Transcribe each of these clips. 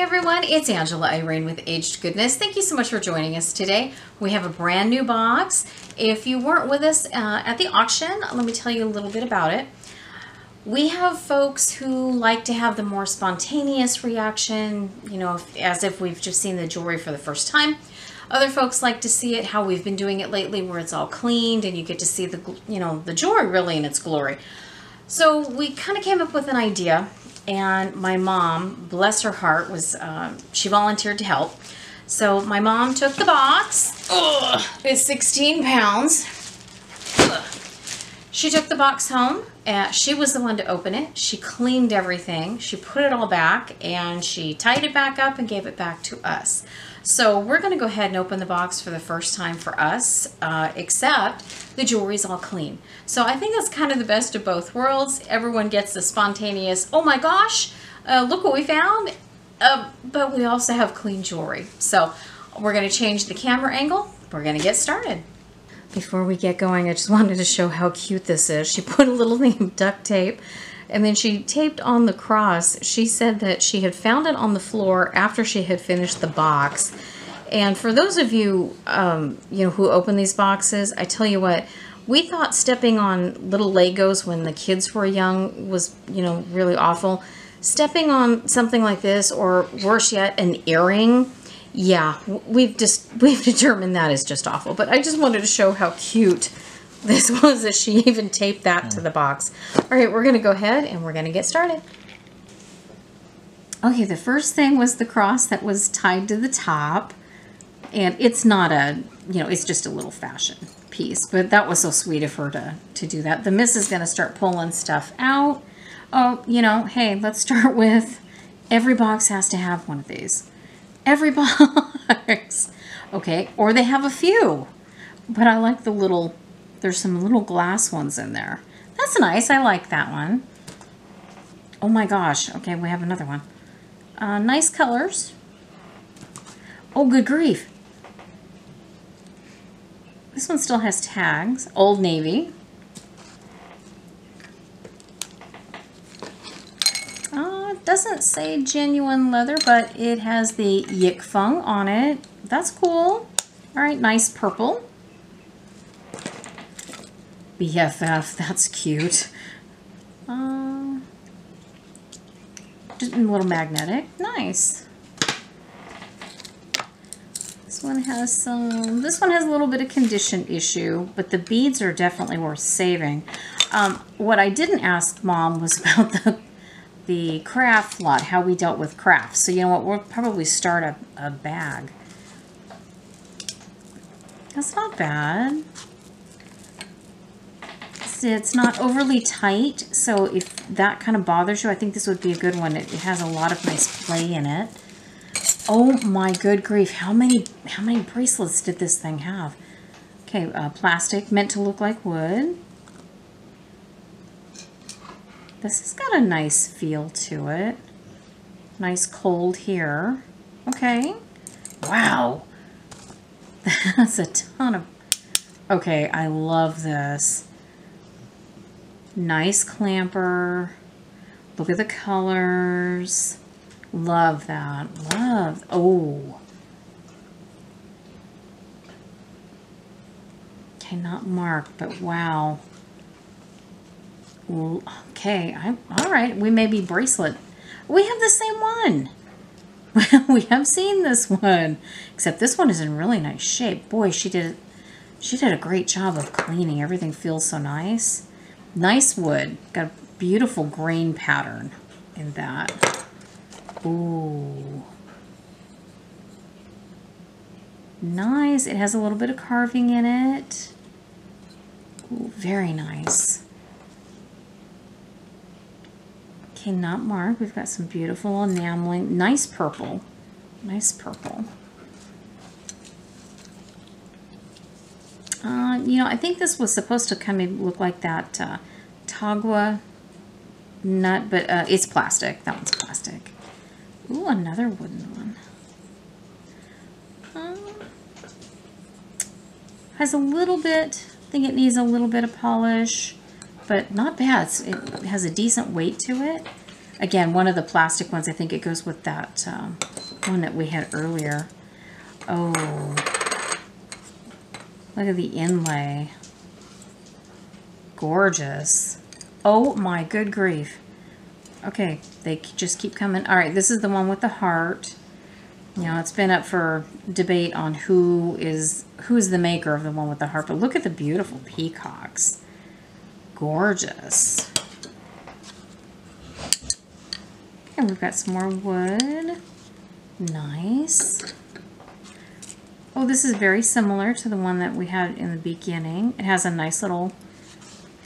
everyone, it's Angela Irene with Aged Goodness. Thank you so much for joining us today. We have a brand new box. If you weren't with us uh, at the auction, let me tell you a little bit about it. We have folks who like to have the more spontaneous reaction, you know, as if we've just seen the jewelry for the first time. Other folks like to see it how we've been doing it lately where it's all cleaned and you get to see the, you know, the jewelry really in its glory. So we kind of came up with an idea and my mom, bless her heart, was uh, she volunteered to help. So my mom took the box. Ugh, it's 16 pounds. Ugh. She took the box home. And she was the one to open it. She cleaned everything. She put it all back and she tied it back up and gave it back to us. So we're going to go ahead and open the box for the first time for us, uh, except the jewelry's all clean. So I think that's kind of the best of both worlds. Everyone gets the spontaneous, oh my gosh, uh, look what we found. Uh, but we also have clean jewelry. So we're going to change the camera angle. We're going to get started. Before we get going, I just wanted to show how cute this is. She put a little duct tape and then she taped on the cross. She said that she had found it on the floor after she had finished the box. And for those of you, um, you know, who open these boxes, I tell you what, we thought stepping on little Legos when the kids were young was, you know, really awful. Stepping on something like this, or worse yet, an earring, yeah, we've just, we've determined that is just awful. But I just wanted to show how cute this was that she even taped that to hmm. the box. All right, we're going to go ahead and we're going to get started. Okay, the first thing was the cross that was tied to the top. And it's not a, you know, it's just a little fashion piece. But that was so sweet of her to, to do that. The miss is going to start pulling stuff out. Oh, you know, hey, let's start with every box has to have one of these. Every box. Okay, or they have a few. But I like the little there's some little glass ones in there. That's nice. I like that one. Oh my gosh. Okay, we have another one. Uh, nice colors. Oh, good grief. This one still has tags. Old Navy. Uh, doesn't say genuine leather, but it has the Yik Feng on it. That's cool. All right, nice purple. BFF, that's cute. Uh, just a little magnetic, nice. This one has some, this one has a little bit of condition issue, but the beads are definitely worth saving. Um, what I didn't ask mom was about the the craft lot, how we dealt with crafts. So you know what, we'll probably start a, a bag. That's not bad it's not overly tight, so if that kind of bothers you, I think this would be a good one. It, it has a lot of nice play in it. Oh my good grief, how many how many bracelets did this thing have? Okay, uh, plastic, meant to look like wood. This has got a nice feel to it. Nice cold here. Okay. Wow. That's a ton of... Okay, I love this. Nice clamper. Look at the colors. Love that. Love. Oh. Okay, not mark, but wow. Okay, I'm all right. We may be bracelet. We have the same one. we have seen this one, except this one is in really nice shape. Boy, she did she did a great job of cleaning. Everything feels so nice. Nice wood. Got a beautiful grain pattern in that. Ooh. Nice. It has a little bit of carving in it. Ooh, very nice. Okay, not marked. We've got some beautiful enameling. Nice purple. Nice purple. Uh, you know, I think this was supposed to kind of look like that uh, Tagua nut, but uh, it's plastic. That one's plastic. Ooh, another wooden one. Uh, has a little bit, I think it needs a little bit of polish, but not bad. It's, it has a decent weight to it. Again, one of the plastic ones, I think it goes with that um, one that we had earlier. Oh, look at the inlay. Gorgeous. Oh my good grief. Okay, they just keep coming. All right, this is the one with the heart. You know, it's been up for debate on who is who is the maker of the one with the heart, but look at the beautiful peacocks. Gorgeous. Okay, we've got some more wood. Nice. Oh, this is very similar to the one that we had in the beginning. It has a nice little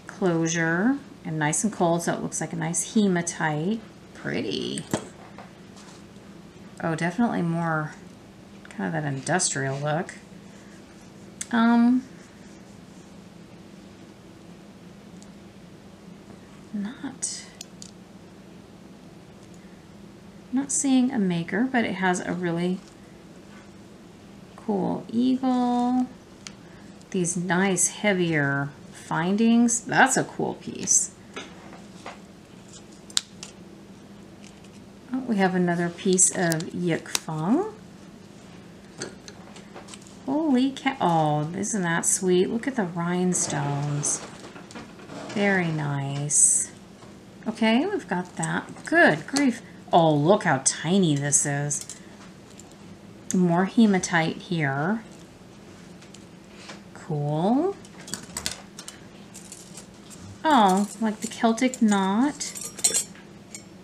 closure and nice and cold, so it looks like a nice hematite. Pretty. Oh, definitely more kind of that industrial look. Um, not, not seeing a maker, but it has a really cool eagle. These nice heavier findings. That's a cool piece. Oh, we have another piece of Yik Feng. Holy cow. Oh, isn't that sweet? Look at the rhinestones. Very nice. Okay, we've got that. Good grief. Oh, look how tiny this is. More hematite here. Cool. Oh, like the Celtic knot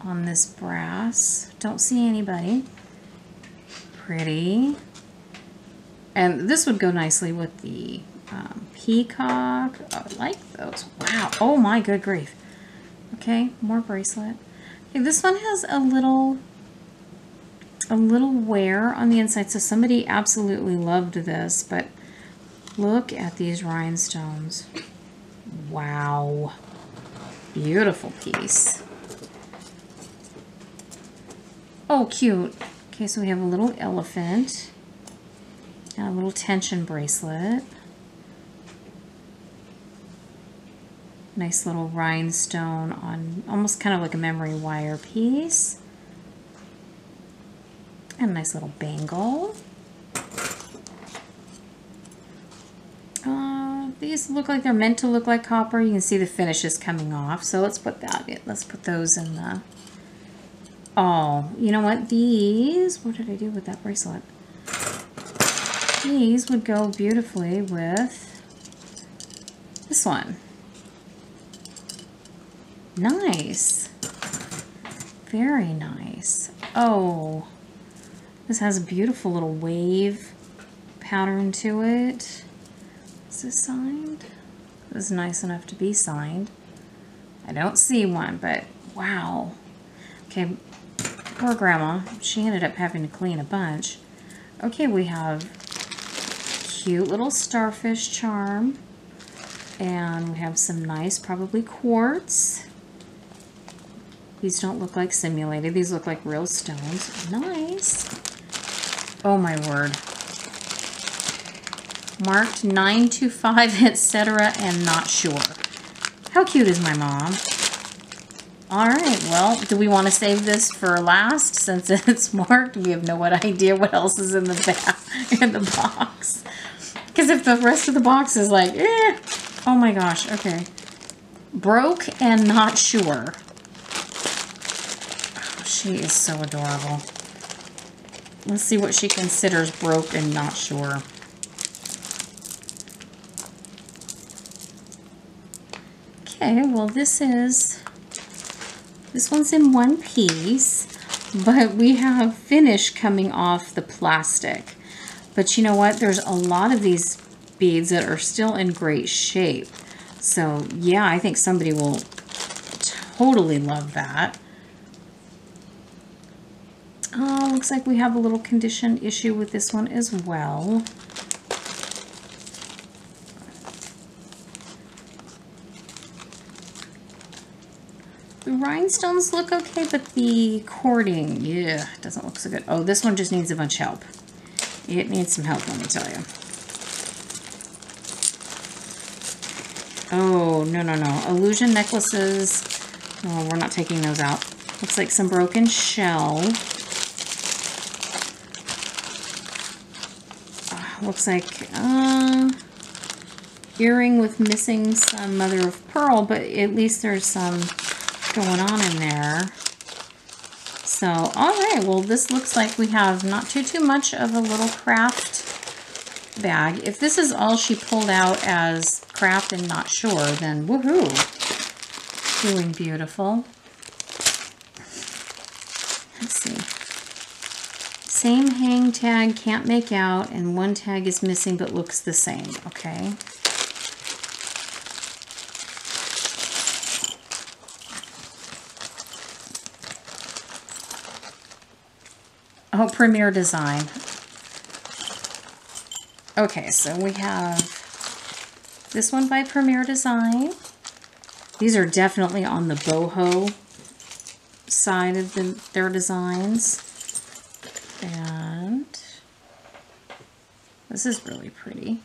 on this brass. Don't see anybody. Pretty. And this would go nicely with the um, peacock. Oh, I like those. Wow. Oh my good grief. Okay, more bracelet. Okay, this one has a little a little wear on the inside. So somebody absolutely loved this, but look at these rhinestones. Wow. Beautiful piece. Oh, cute. Okay, so we have a little elephant. And a little tension bracelet. Nice little rhinestone on almost kind of like a memory wire piece. And a nice little bangle. Uh, these look like they're meant to look like copper. You can see the finishes coming off. So let's put that in. Let's put those in the... Oh, you know what? These... What did I do with that bracelet? These would go beautifully with this one. Nice. Very nice. Oh, this has a beautiful little wave pattern to it. Is this signed? It was nice enough to be signed. I don't see one, but wow. Okay, poor grandma. She ended up having to clean a bunch. Okay, we have cute little starfish charm. And we have some nice, probably quartz. These don't look like simulated. These look like real stones. Nice. Oh my word. Marked 925, etc. and not sure. How cute is my mom? All right, well, do we want to save this for last since it's marked? We have no idea what else is in the back in the box. Because if the rest of the box is like, eh, oh my gosh, okay. Broke and not sure. She is so adorable. Let's see what she considers broke and not sure. Okay, well this is, this one's in one piece, but we have finish coming off the plastic. But you know what? There's a lot of these beads that are still in great shape. So yeah, I think somebody will totally love that. Oh, looks like we have a little condition issue with this one as well. The rhinestones look okay, but the cording, yeah, doesn't look so good. Oh, this one just needs a bunch of help. It needs some help, let me tell you. Oh, no, no, no. Illusion necklaces. Oh, we're not taking those out. Looks like some broken shell. Looks like uh, earring with missing some mother of pearl, but at least there's some going on in there. So, all right, well, this looks like we have not too, too much of a little craft bag. If this is all she pulled out as craft and not sure, then woohoo. Doing beautiful. Let's see. Same hang tag, can't make out, and one tag is missing but looks the same, okay? Oh, Premier Design. Okay, so we have this one by Premier Design. These are definitely on the boho side of the, their designs. And this is really pretty.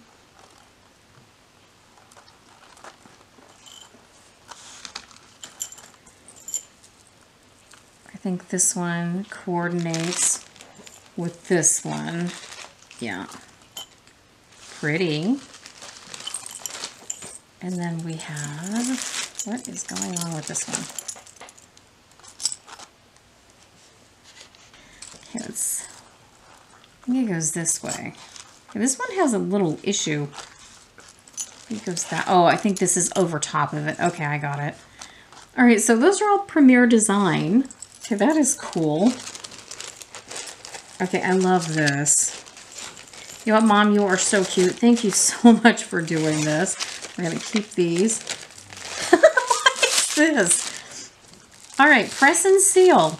I think this one coordinates with this one. Yeah. Pretty. And then we have, what is going on with this one? Okay, let's, I think it goes this way. Okay, this one has a little issue. It goes that, oh, I think this is over top of it. Okay, I got it. All right, so those are all Premier Design. Okay, that is cool. Okay, I love this. You know what, Mom? You are so cute. Thank you so much for doing this. We're going to keep these. what is this? All right, press and seal.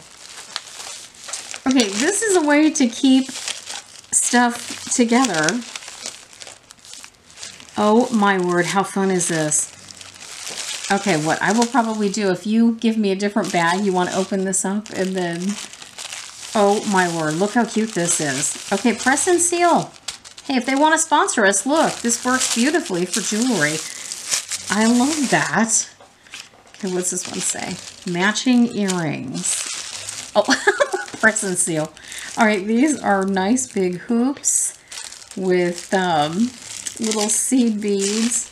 Okay, this is a way to keep stuff together. Oh my word, how fun is this? Okay, what I will probably do, if you give me a different bag, you want to open this up and then... Oh my word, look how cute this is. Okay, press and seal. Hey, if they want to sponsor us, look, this works beautifully for jewelry. I love that. Okay, what's this one say? Matching earrings. Oh, press and seal. All right, these are nice big hoops with um, little seed beads.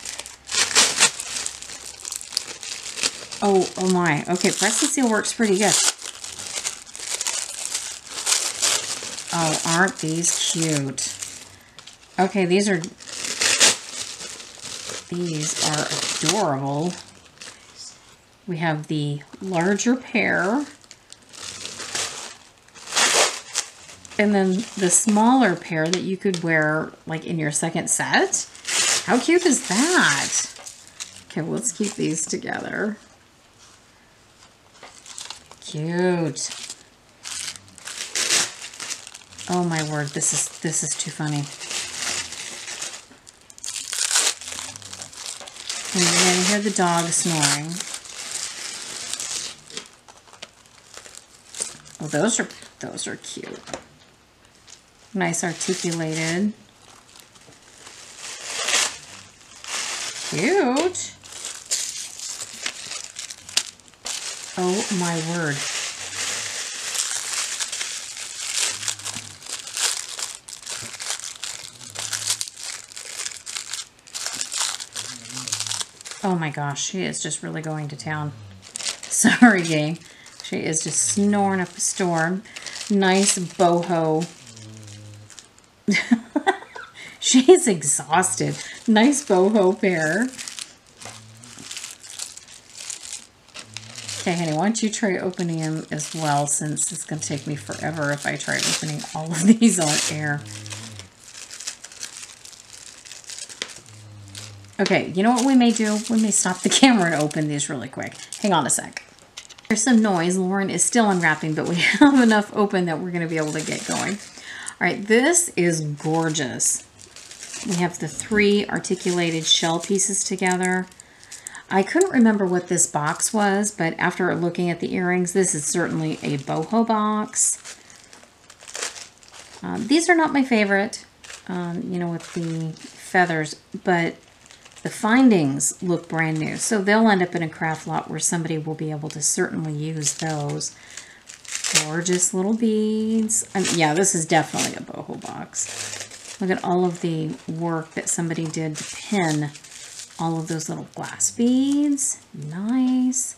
Oh, oh my. Okay, press and seal works pretty good. Oh, aren't these cute? Okay, these are these are adorable. We have the larger pair. And then the smaller pair that you could wear like in your second set. How cute is that? Okay, let's keep these together. Cute. Oh my word, this is this is too funny. And you're to hear the dog snoring. Oh, those are those are cute. Nice articulated. Cute. Oh my word. Oh my gosh, she is just really going to town. Sorry, gang. She is just snoring up a storm. Nice boho. She's exhausted. Nice boho pair. Okay, honey, why don't you try opening them as well since it's going to take me forever if I try opening all of these on air. Okay, you know what we may do? We may stop the camera and open these really quick. Hang on a sec. There's some noise. Lauren is still unwrapping, but we have enough open that we're going to be able to get going. All right, this is gorgeous. We have the three articulated shell pieces together. I couldn't remember what this box was, but after looking at the earrings, this is certainly a boho box. Um, these are not my favorite, um, you know, with the feathers, but The findings look brand new, so they'll end up in a craft lot where somebody will be able to certainly use those. Gorgeous little beads. Um, yeah, this is definitely a boho box. Look at all of the work that somebody did to pin all of those little glass beads. Nice.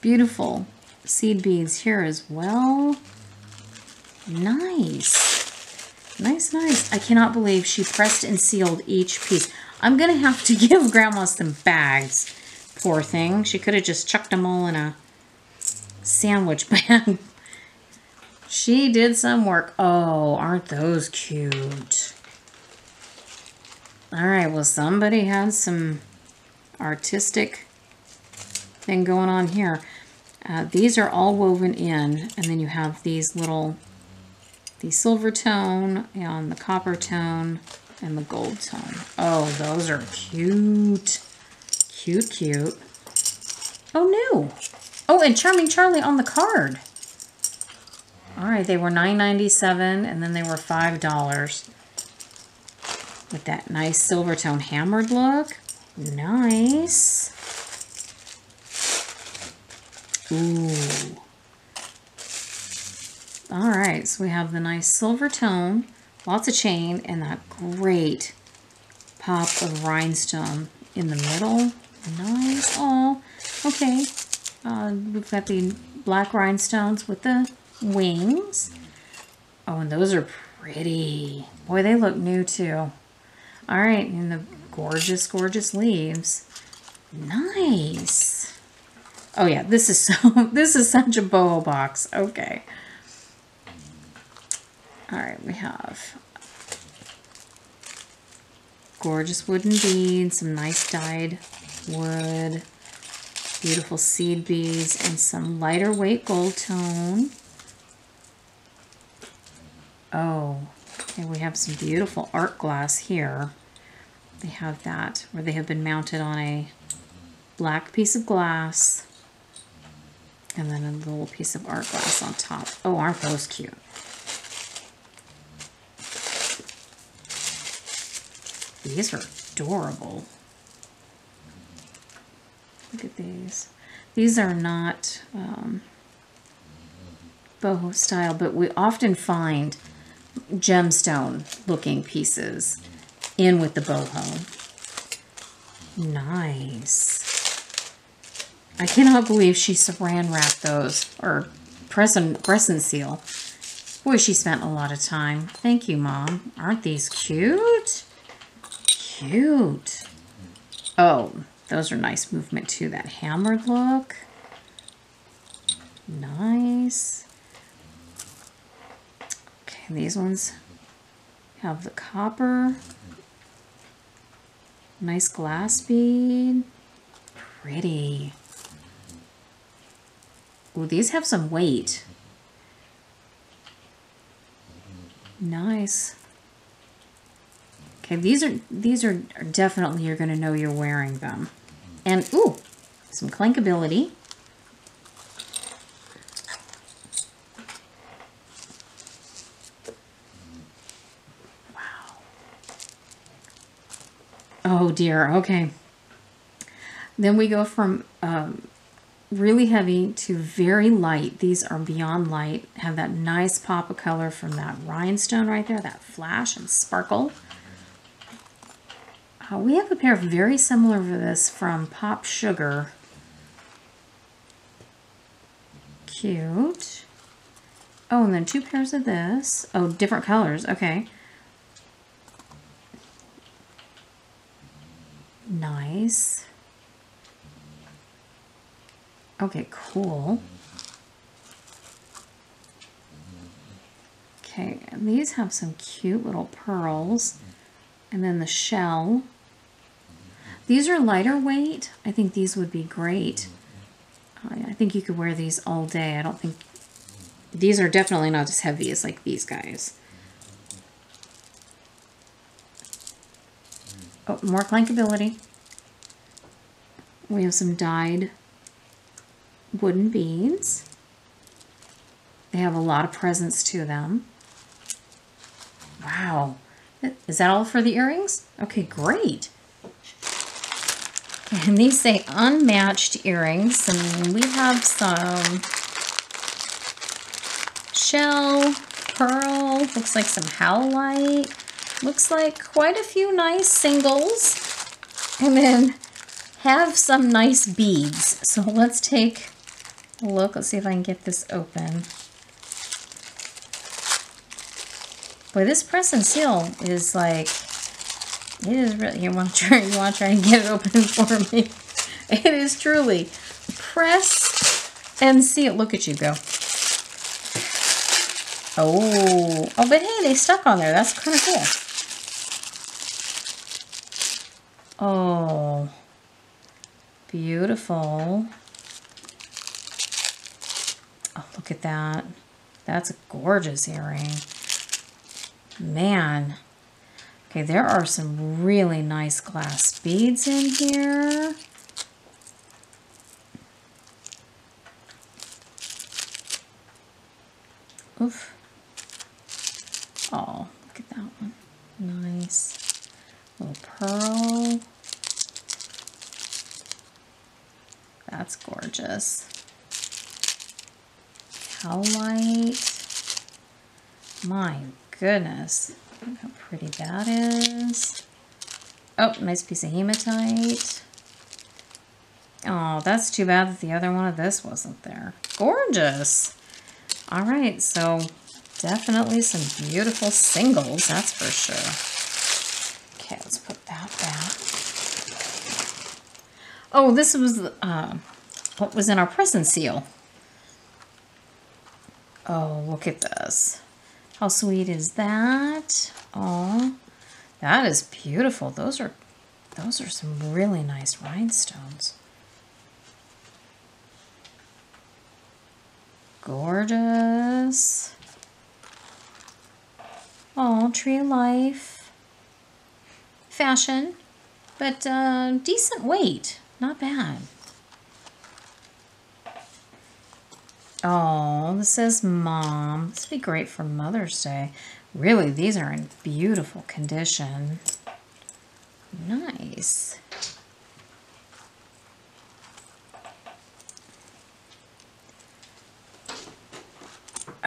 Beautiful seed beads here as well. Nice. Nice, nice. I cannot believe she pressed and sealed each piece. I'm going to have to give Grandma some bags. Poor thing. She could have just chucked them all in a sandwich bag. she did some work. Oh, aren't those cute? All right, well, somebody had some artistic thing going on here. Uh, these are all woven in, and then you have these little, the silver tone and the copper tone and the gold tone. Oh, those are cute. Cute, cute. Oh, new. Oh, and Charming Charlie on the card. All right, they were $9.97 and then they were $5 with that nice silver tone hammered look. Nice. Ooh. All right, so we have the nice silver tone, lots of chain, and that great pop of rhinestone in the middle. Nice. Oh, okay. Uh, we've got the black rhinestones with the wings. Oh, and those are pretty. Boy, they look new too. All right, and the gorgeous, gorgeous leaves. Nice. Oh yeah, this is so this is such a boho box. Okay. All right, we have gorgeous wooden beads, some nice dyed wood, beautiful seed beads, and some lighter weight gold tone. Oh, and we have some beautiful art glass here. They have that where they have been mounted on a black piece of glass and then a little piece of art glass on top. Oh, aren't those cute? These are adorable. Look at these. These are not um, boho style, but we often find gemstone looking pieces in with the boho. Nice. I cannot believe she saran wrapped those, or press and, seal. Boy, she spent a lot of time. Thank you, Mom. Aren't these cute? Cute. Oh, those are nice movement too. That hammered look. Nice. Okay, these ones have the copper. Nice glass bead. Pretty. Ooh, these have some weight. Nice. Okay, these are these are, are definitely you're to know you're wearing them. And ooh, some clankability. Dear. Okay. Then we go from um, really heavy to very light. These are beyond light, have that nice pop of color from that rhinestone right there, that flash and sparkle. Uh, we have a pair very similar to this from Pop Sugar. Cute. Oh, and then two pairs of this. Oh, different colors. Okay. Nice. Okay, cool. Okay, and these have some cute little pearls. And then the shell. These are lighter weight. I think these would be great. I think you could wear these all day. I don't think... These are definitely not as heavy as like these guys. Oh, more clankability. We have some dyed wooden beads. They have a lot of presents to them. Wow. Is that all for the earrings? Okay, great. And these say unmatched earrings. And we have some shell, pearl, looks like some howlite. Looks like quite a few nice singles. And then have some nice beads. So let's take a look. Let's see if I can get this open. Boy, this press and seal is like, it is really, you want to try, you want to try and get it open for me. It is truly press and seal. Look at you go. Oh, oh, but hey, they stuck on there. That's kind of cool. Oh, beautiful. Oh, look at that. That's a gorgeous earring. Man. Okay, there are some really nice glass beads in here. Oof. Oh, look at that one. Nice. Little pearl. That's gorgeous. Howlite. My goodness. Look how pretty that is. Oh, nice piece of hematite. Oh, that's too bad that the other one of this wasn't there. Gorgeous. All right, so definitely some beautiful singles, that's for sure. Okay, let's put that back. Oh, this was uh, what was in our press and seal. Oh, look at this. How sweet is that? Oh, that is beautiful. Those are those are some really nice rhinestones. Gorgeous. Oh, tree life. Fashion, but uh, decent weight. Not bad. Oh, this says mom. This would be great for Mother's Day. Really, these are in beautiful condition. Nice.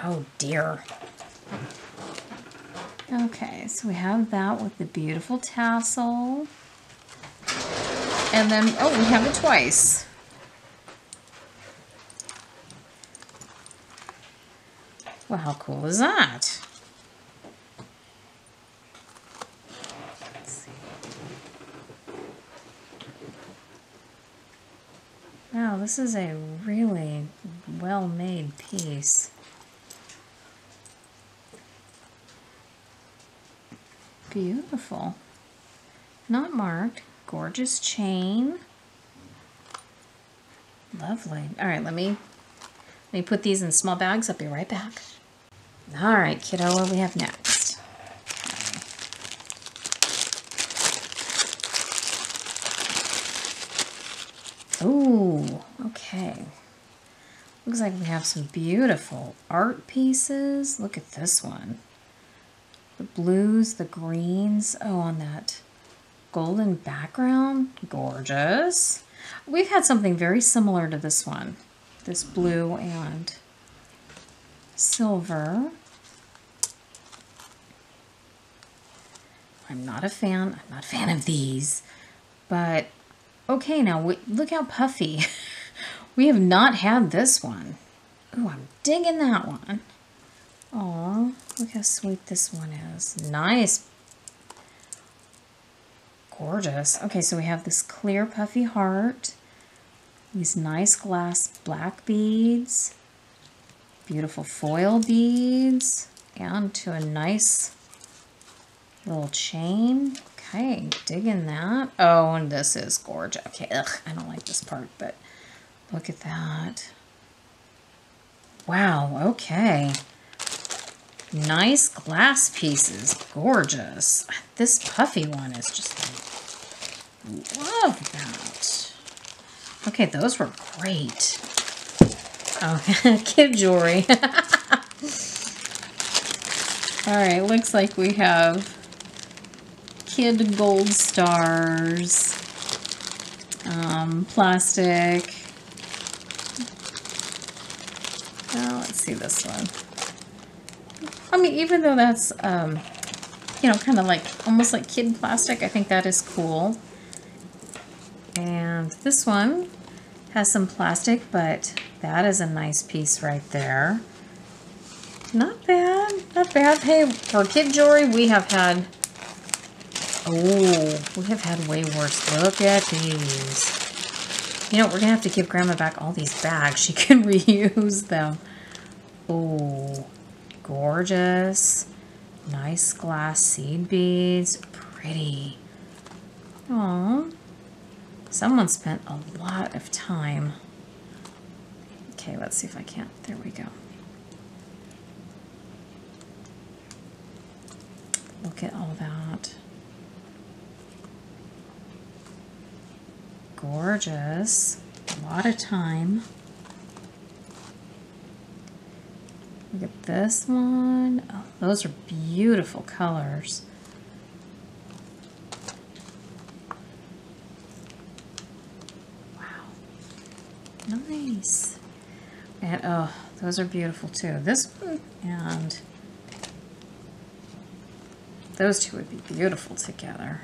Oh dear. Okay, so we have that with the beautiful tassel. And then, oh, we have it twice. Well, how cool is that? Wow, this is a really well-made piece. Beautiful. Not marked. Gorgeous chain. Lovely. All right, let me let me put these in small bags. I'll be right back. All right, kiddo, what do we have next? Ooh, okay. Looks like we have some beautiful art pieces. Look at this one. The blues, the greens. Oh, on that golden background. Gorgeous. We've had something very similar to this one. This blue and silver. I'm not a fan. I'm not a fan of these. But, okay, now we, look how puffy. we have not had this one. Oh, I'm digging that one. Aw, look how sweet this one is. Nice. Gorgeous. Okay, so we have this clear puffy heart. These nice glass black beads beautiful foil beads and to a nice little chain. Okay, digging that. Oh, and this is gorgeous. Okay, ugh, I don't like this part, but look at that. Wow, okay. Nice glass pieces. Gorgeous. This puffy one is just love that. Okay, those were great. Oh, kid jewelry. All right, looks like we have kid gold stars. um, plastic. Now let's see this one. I mean, even though that's, um, you know, kind of like, almost like kid plastic, I think that is cool. And this one has some plastic, but that is a nice piece right there. Not bad, not bad. Hey, for kid jewelry, we have had, oh, we have had way worse. Look at these. You know, we're gonna have to give Grandma back all these bags. She can reuse them. Oh, gorgeous. Nice glass seed beads. Pretty. Oh, someone spent a lot of time. Okay, let's see if I can't. There we go. Look at all that. Gorgeous. A lot of time. Look at this one. Oh, those are beautiful colors. Wow. Nice. And oh, those are beautiful too. This one and those two would be beautiful together.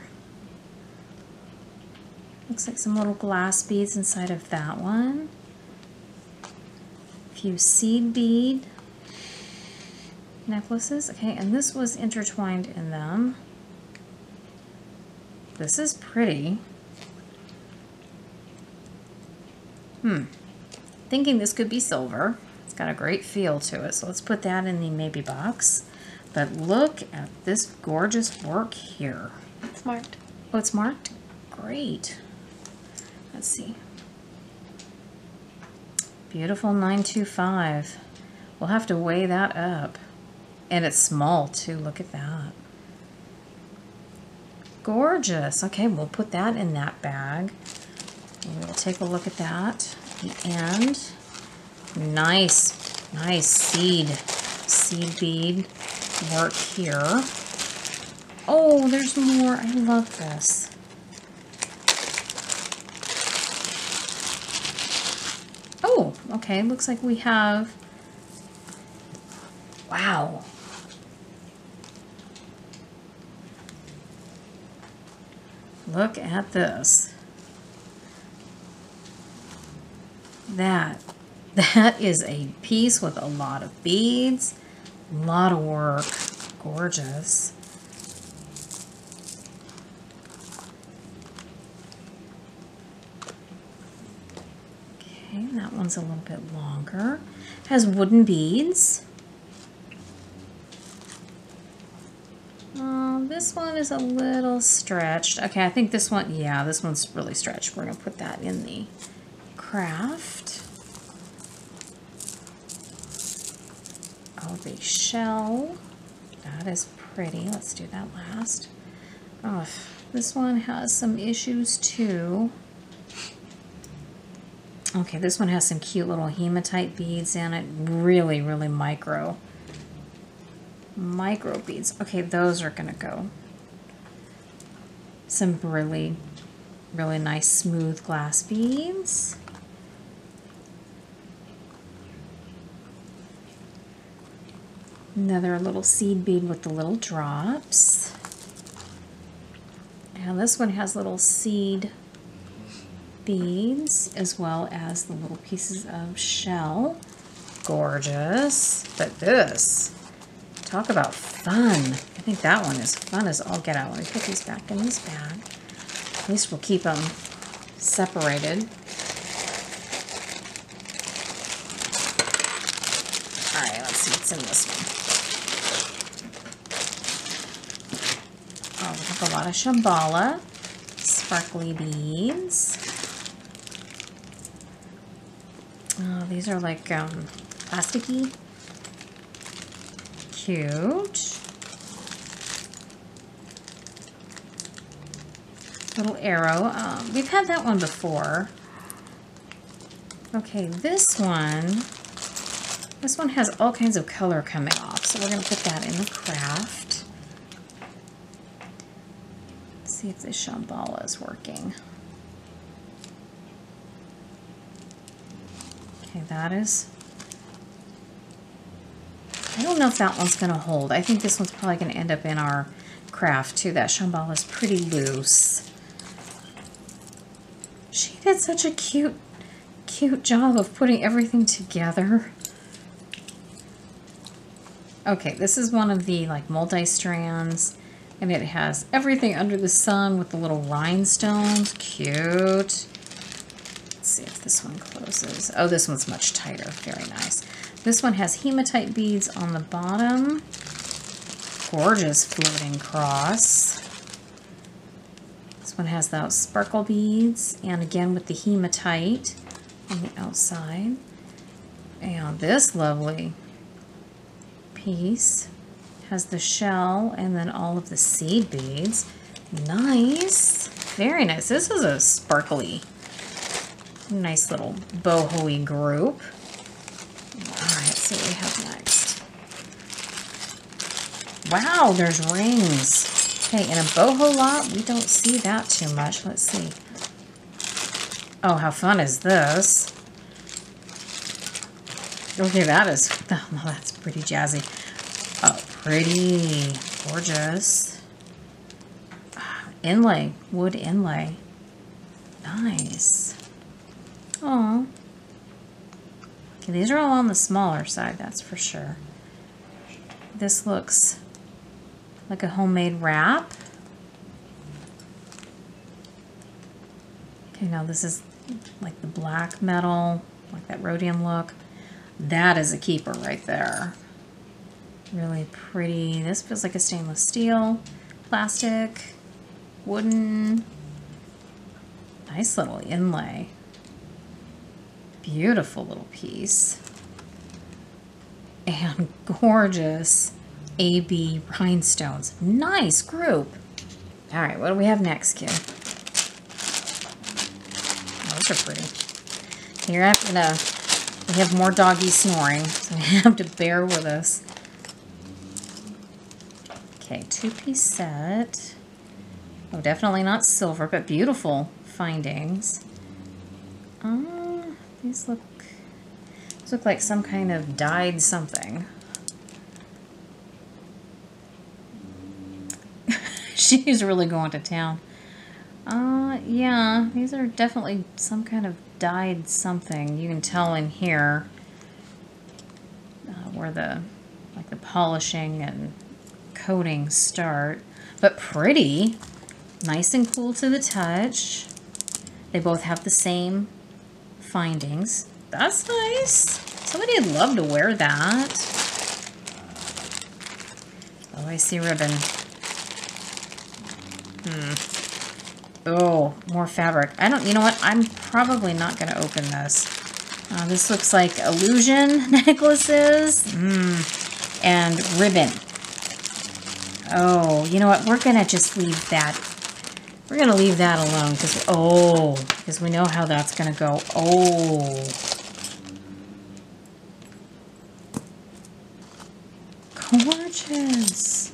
Looks like some little glass beads inside of that one. A few seed bead necklaces. Okay, and this was intertwined in them. This is pretty. Hmm. Thinking this could be silver. It's got a great feel to it. So let's put that in the maybe box. But look at this gorgeous work here. It's marked. Oh, it's marked? Great. Let's see. Beautiful 925. We'll have to weigh that up. And it's small too, look at that. Gorgeous. Okay, we'll put that in that bag. We'll take a look at that at the end. Nice, nice seed, seed bead work here. Oh, there's more. I love this. Oh, okay. Looks like we have... Wow. Look at this. That, that is a piece with a lot of beads, a lot of work, gorgeous. Okay, that one's a little bit longer. Has wooden beads. This one is a little stretched. Okay, I think this one, yeah, this one's really stretched. We're going to put that in the craft. Oh, the shell. That is pretty. Let's do that last. Oh, this one has some issues too. Okay, this one has some cute little hematite beads in it. Really, really micro. Micro beads. Okay, those are to go. Some really, really nice smooth glass beads. Another little seed bead with the little drops. And this one has little seed beads as well as the little pieces of shell. Gorgeous. But this, talk about fun. I think that one is fun as all get out. Let me put these back in this bag. At least we'll keep them separated. All right, let's see what's in this one. Oh, we have a lot of Shamballa, sparkly beads. Oh, these are like um, plasticky cute. Little arrow. Um, we've had that one before. Okay, this one, this one has all kinds of color coming off, so we're going to put that in the craft. Let's see if the Shamballa is working. Okay, that is I don't know if that one's going to hold. I think this one's probably going to end up in our craft too. That Shamballa is pretty loose. She did such a cute, cute job of putting everything together. Okay, this is one of the like multi-strands and it has everything under the sun with the little rhinestones. Cute. Let's see if this one closes. Oh, this one's much tighter. Very nice. This one has hematite beads on the bottom. Gorgeous floating cross. This one has those sparkle beads and again with the hematite on the outside. And this lovely piece has the shell and then all of the seed beads. Nice. Very nice. This is a sparkly, nice little boho group. See what we have next. Wow, there's rings. Okay, in a boho lot, we don't see that too much. Let's see. Oh, how fun is this? Okay, that is, oh, no, that's pretty jazzy. Oh, pretty. Gorgeous. Inlay. Wood inlay. Nice. Oh. Okay, these are all on the smaller side, that's for sure. This looks like a homemade wrap. Okay, now this is like the black metal, like that rhodium look. That is a keeper right there. Really pretty. This feels like a stainless steel, plastic, wooden. Nice little inlay. Beautiful little piece. And gorgeous AB rhinestones. Nice group. All right, what do we have next, kid? Oh, those are pretty. You're gonna, we have more doggy snoring, so you have to bear with us. Okay, two-piece set. Oh, definitely not silver, but beautiful findings. Uh, these look, these look like some kind of dyed something. She's really going to town. Uh, yeah, these are definitely some kind of dyed something. You can tell in here uh, where the, like the polishing and coatings start. But pretty. Nice and cool to the touch. They both have the same findings. That's nice. Somebody would love to wear that. Oh, I see ribbon. Hmm. Oh, more fabric. I don't, you know what? I'm probably not going to open this. Uh, this looks like illusion necklaces. Mm. And ribbon. Oh, you know what? We're going to just leave that. We're going to leave that alone because, oh, because we know how that's going to go. Oh. Gorgeous.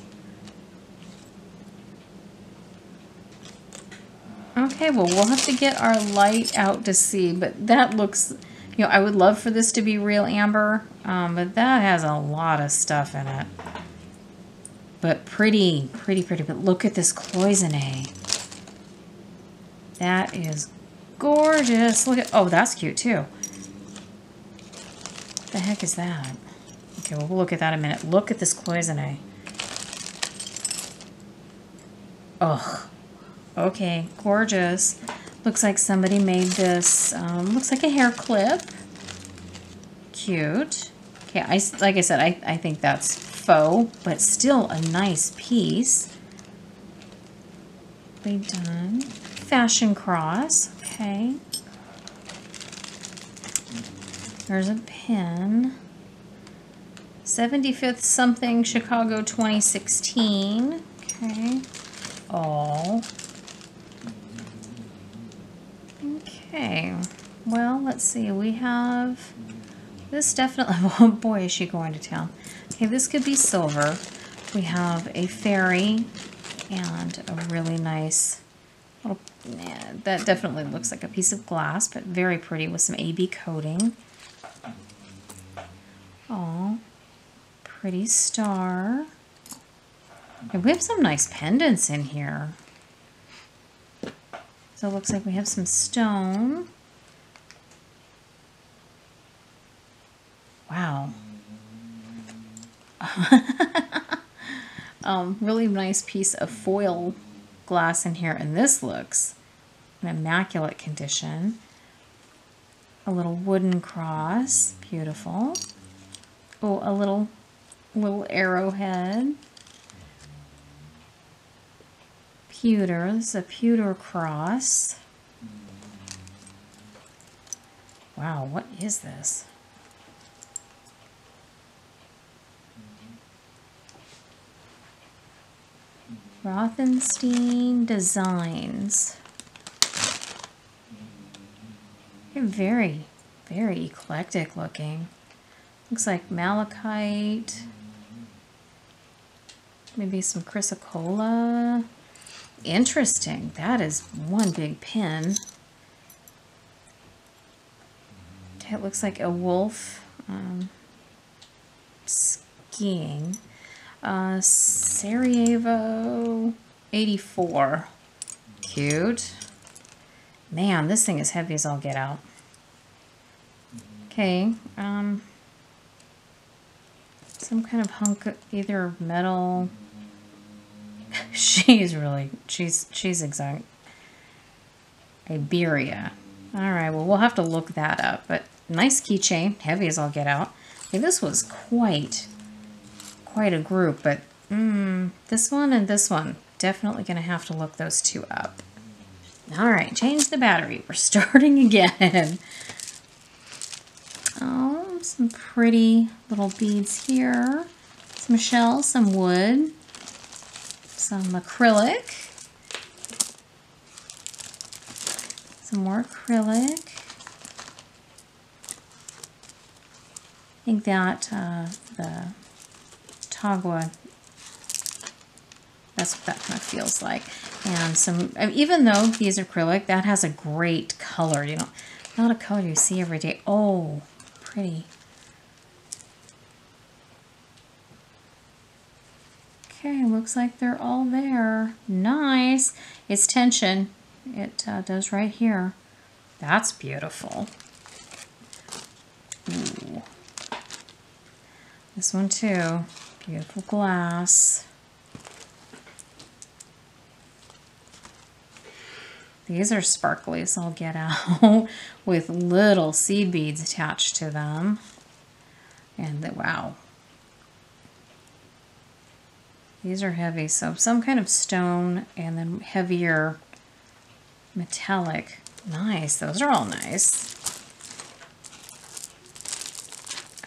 Okay, well, we'll have to get our light out to see, but that looks, you know, I would love for this to be real amber, um, but that has a lot of stuff in it. But pretty, pretty, pretty. But look at this cloisonne. That is gorgeous. Look at, oh, that's cute too. What the heck is that? Okay, well, we'll look at that a minute. Look at this cloisonne. Ugh. Okay, gorgeous. Looks like somebody made this, um, looks like a hair clip. Cute. Okay, I, like I said, I, I think that's faux, but still a nice piece. We done. Fashion cross, okay. There's a pin. 75th something Chicago 2016. Okay. All. Okay. Well, let's see. We have this definitely, oh boy, is she going to town. Okay, this could be silver. We have a fairy and a really nice little, yeah, that definitely looks like a piece of glass, but very pretty with some AB coating. Oh, pretty star. And we have some nice pendants in here. So it looks like we have some stone. Wow. um, really nice piece of foil glass in here. And this looks in immaculate condition. A little wooden cross. Beautiful. Oh, a little, little arrowhead. pewter. This is a pewter cross. Wow, what is this? Rothenstein Designs. They're very, very eclectic looking. Looks like malachite. Maybe some chrysocolla. Interesting. That is one big pin. It looks like a wolf um, skiing. Uh, Sarajevo 84. Cute. Man, this thing is heavy as all get out. Okay. Um, some kind of hunk, either metal she's really she's she's exact Iberia. All right, well we'll have to look that up. But nice keychain, heavy as I'll get out. Okay, this was quite quite a group, but mm, this one and this one definitely gonna have to look those two up. All right, change the battery. We're starting again. Oh, some pretty little beads here. Some shells, some wood some acrylic, some more acrylic. I think that uh, the Tagua, that's what that kind of feels like. And some, even though these are acrylic, that has a great color. You know, not a color you see every day. Oh, pretty. Okay, looks like they're all there. Nice. It's tension. It uh, does right here. That's beautiful. Ooh. This one too. Beautiful glass. These are sparkly, so I'll get out with little seed beads attached to them. And the, wow, these are heavy, so some kind of stone and then heavier metallic. Nice, those are all nice.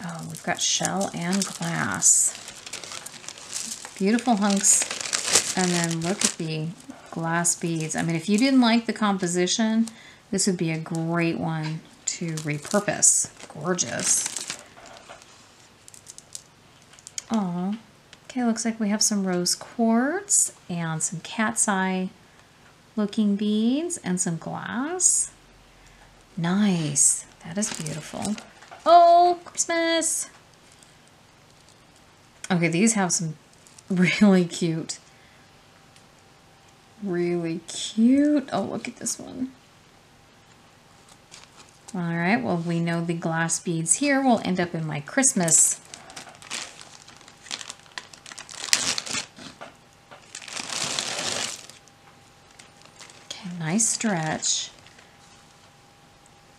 Oh, we've got shell and glass. Beautiful hunks. And then look at the glass beads. I mean, if you didn't like the composition, this would be a great one to repurpose. Gorgeous. Oh, Okay, looks like we have some rose quartz and some cat's eye looking beads and some glass. Nice. That is beautiful. Oh, Christmas. Okay, these have some really cute, really cute. Oh, look at this one. All right, well, we know the glass beads here will end up in my Christmas Okay, nice stretch.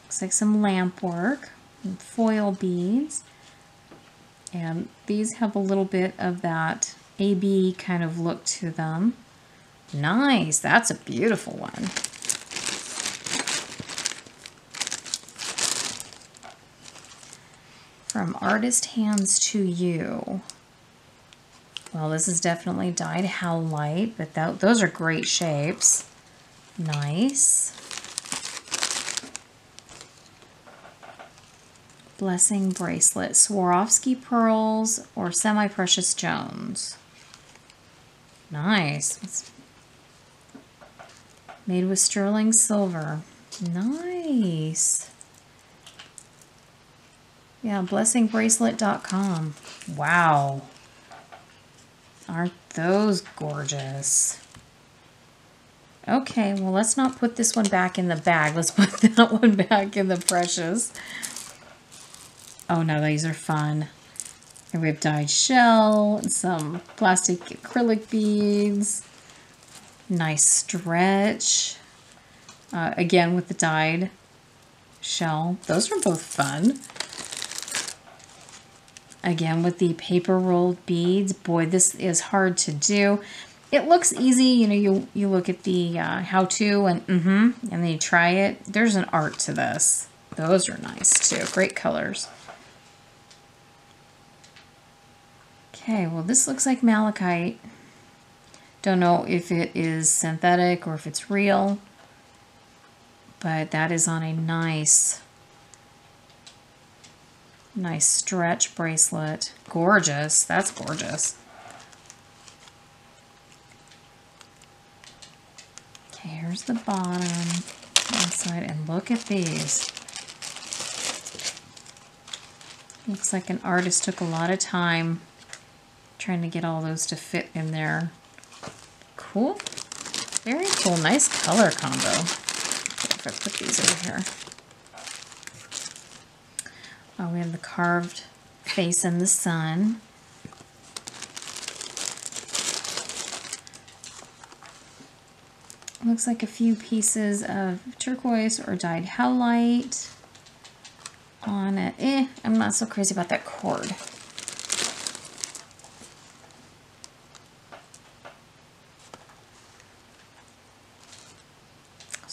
Looks like some lamp work, foil beads. And these have a little bit of that AB kind of look to them. Nice, that's a beautiful one. From Artist Hands to You. Well, this is definitely dyed howlite, but that, those are great shapes. Nice. Blessing bracelet, Swarovski pearls or semi-precious stones. Nice. Made with sterling silver. Nice. Yeah, blessingbracelet.com. Wow. Aren't those gorgeous? Okay, well, let's not put this one back in the bag. Let's put that one back in the precious. Oh no, these are fun. Have dyed shell, and some plastic acrylic beads. Nice stretch. Uh, again with the dyed shell. Those are both fun. Again with the paper rolled beads. Boy, this is hard to do it looks easy. You know, you, you look at the uh, how-to and mm-hmm, and then you try it. There's an art to this. Those are nice too. Great colors. Okay, well this looks like malachite. Don't know if it is synthetic or if it's real. But that is on a nice, nice stretch bracelet. Gorgeous. That's gorgeous. Okay, here's the bottom inside, and look at these. Looks like an artist took a lot of time trying to get all those to fit in there. Cool. Very cool. Nice color combo. If I put these over here. Oh, we have the carved face in the sun. Looks like a few pieces of turquoise or dyed howlite on it. Eh, I'm not so crazy about that cord.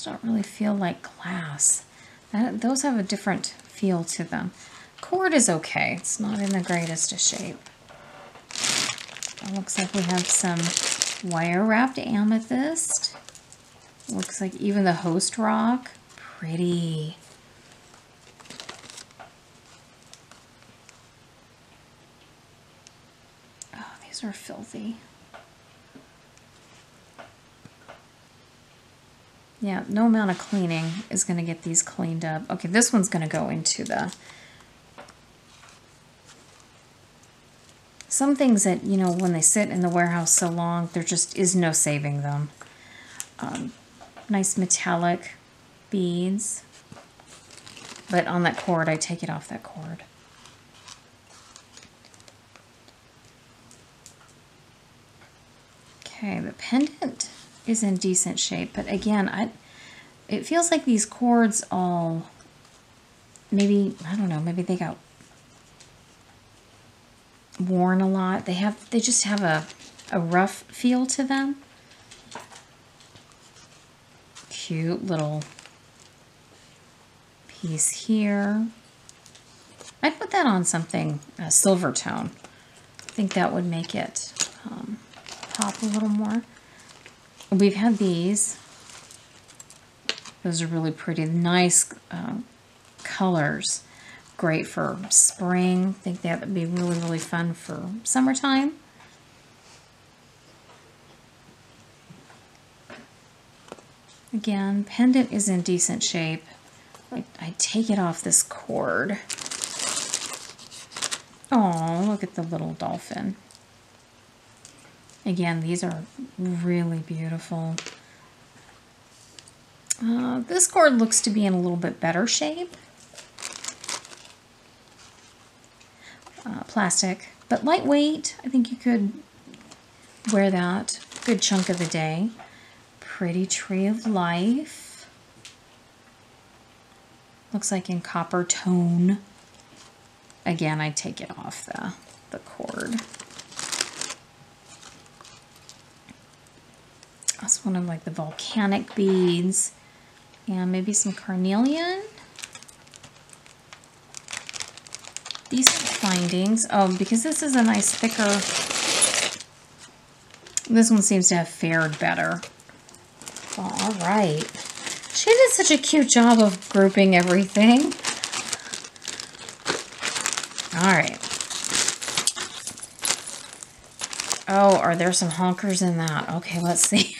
Those don't really feel like glass. That, those have a different feel to them. Cord is okay. It's not in the greatest of shape. It looks like we have some wire wrapped amethyst. Looks like even the host rock. Pretty. Oh, these are filthy. Yeah, no amount of cleaning is going to get these cleaned up. Okay, this one's going to go into the... Some things that, you know, when they sit in the warehouse so long, there just is no saving them. Um, nice metallic beads. But on that cord, I take it off that cord. Okay, the pendant is in decent shape, but again, I it feels like these cords all maybe I don't know, maybe they got worn a lot. They have they just have a a rough feel to them cute little piece here. I'd put that on something, a silver tone. I think that would make it um, pop a little more. We've had these. Those are really pretty. Nice uh, colors. Great for spring. I think that would be really, really fun for summertime. Again, pendant is in decent shape. I, I take it off this cord. Oh, look at the little dolphin. Again, these are really beautiful. Uh, this cord looks to be in a little bit better shape. Uh, plastic, but lightweight. I think you could wear that good chunk of the day pretty tree of life. Looks like in copper tone. Again, I take it off the, the cord. That's one of like the volcanic beads. And maybe some carnelian. Decent findings. Oh, because this is a nice thicker... This one seems to have fared better. Oh, all right. She did such a cute job of grouping everything. All right. Oh, are there some honkers in that? Okay, let's see.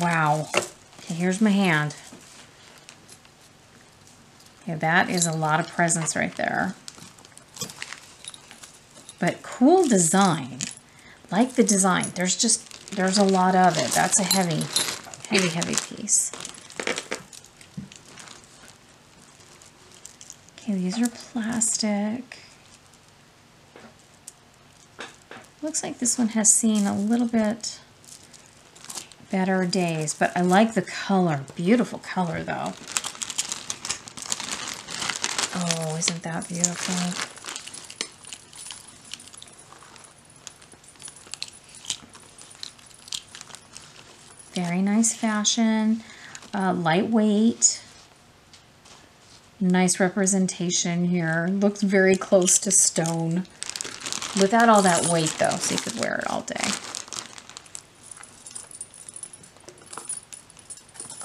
Wow. Okay, here's my hand. Okay, that is a lot of presents right there. But cool design. Like the design. There's just, there's a lot of it. That's a heavy, heavy, heavy piece. Okay, these are plastic. Looks like this one has seen a little bit better days, but I like the color. Beautiful color, though. Oh, isn't that beautiful? Very nice fashion, uh, lightweight. Nice representation here. Looks very close to stone. Without all that weight though, so you could wear it all day.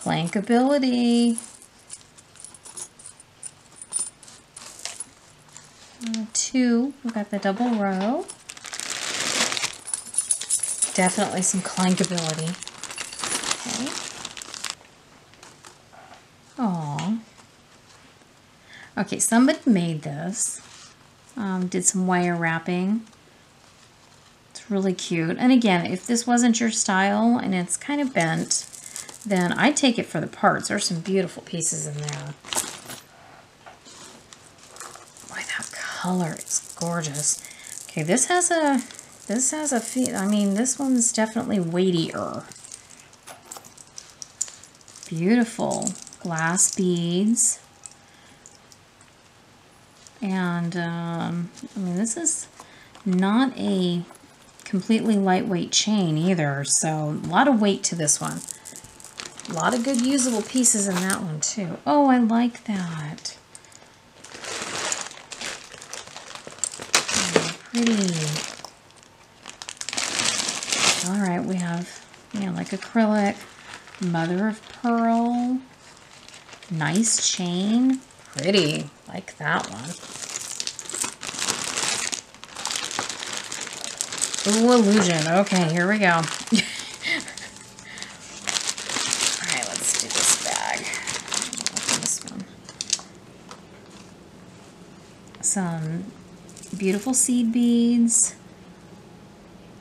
Clankability. Uh, two, we've got the double row. Definitely some clankability. Okay. Aww. Okay, somebody made this. Um, did some wire wrapping. It's really cute. And again, if this wasn't your style and it's kind of bent, then I'd take it for the parts. There's some beautiful pieces in there. Boy, that color is gorgeous. Okay, this has a, this has a feel, I mean, this one's definitely weightier. Beautiful glass beads. And, um, I mean, this is not a completely lightweight chain either, so a lot of weight to this one. A lot of good usable pieces in that one too. Oh, I like that. Oh, pretty. All right, we have, know, like acrylic, mother of pearl, nice chain, pretty, like that one. Ooh, illusion. Okay, here we go. some beautiful seed beads.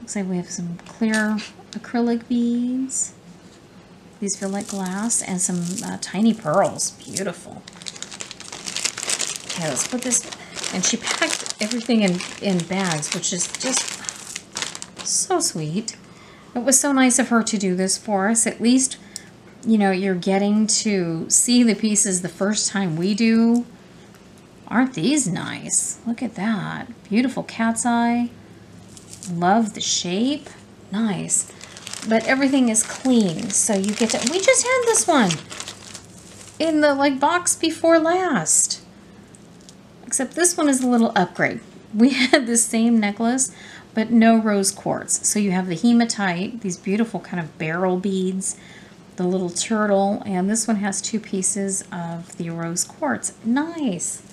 Looks like we have some clear acrylic beads. These feel like glass and some uh, tiny pearls. Beautiful. Okay, let's put this. And she packed everything in, in bags, which is just so sweet. It was so nice of her to do this for us. At least, you know, you're getting to see the pieces the first time we do Aren't these nice? Look at that. Beautiful cat's eye. Love the shape. Nice. But everything is clean, so you get to... We just had this one in the like box before last. Except this one is a little upgrade. We had the same necklace, but no rose quartz. So you have the hematite, these beautiful kind of barrel beads, the little turtle, and this one has two pieces of the rose quartz. Nice.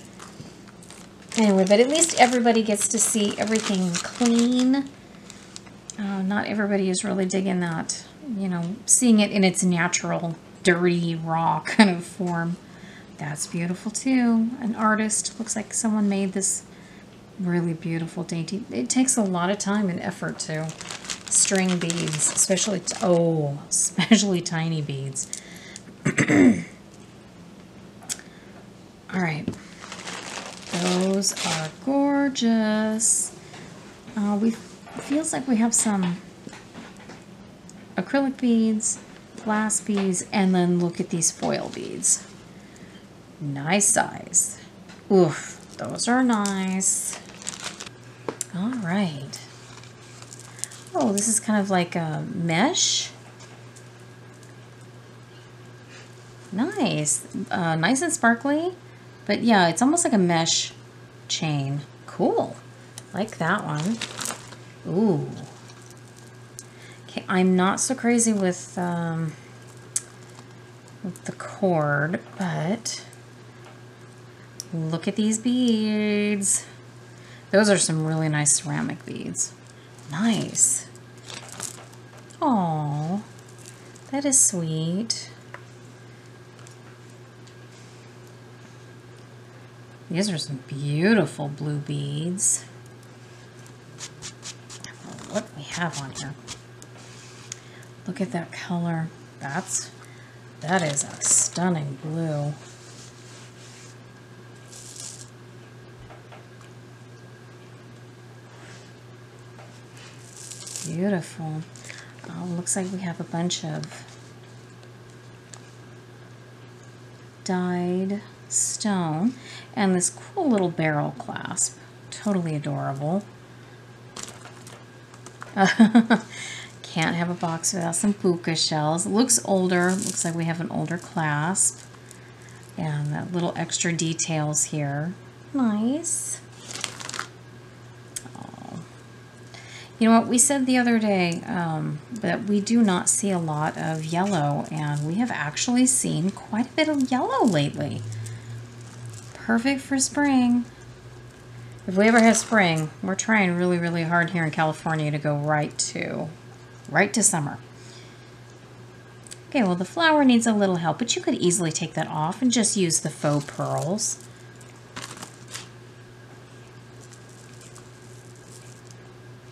Anyway, but at least everybody gets to see everything clean. Uh, not everybody is really digging that, you know, seeing it in its natural, dirty, raw kind of form. That's beautiful too. An artist, looks like someone made this really beautiful dainty. It takes a lot of time and effort to string beads, especially, oh, especially tiny beads. All right. Those are gorgeous. Uh, we feels like we have some acrylic beads, glass beads, and then look at these foil beads. Nice size. Oof, those are nice. All right. Oh, this is kind of like a mesh. Nice. Uh, nice and sparkly. But yeah, it's almost like a mesh chain. Cool. Like that one. Ooh. Okay, I'm not so crazy with, um, with the cord, but look at these beads. Those are some really nice ceramic beads. Nice. Oh, that is sweet. These are some beautiful blue beads. What we have on here. Look at that color. That's, that is a stunning blue. Beautiful. Oh, looks like we have a bunch of dyed stone and this cool little barrel clasp. Totally adorable. Can't have a box without some puka shells. looks older. Looks like we have an older clasp. And that little extra details here. Nice. You know what, we said the other day um, that we do not see a lot of yellow, and we have actually seen quite a bit of yellow lately. Perfect for spring. If we ever have spring, we're trying really, really hard here in California to go right to, right to summer. Okay, well the flower needs a little help, but you could easily take that off and just use the faux pearls.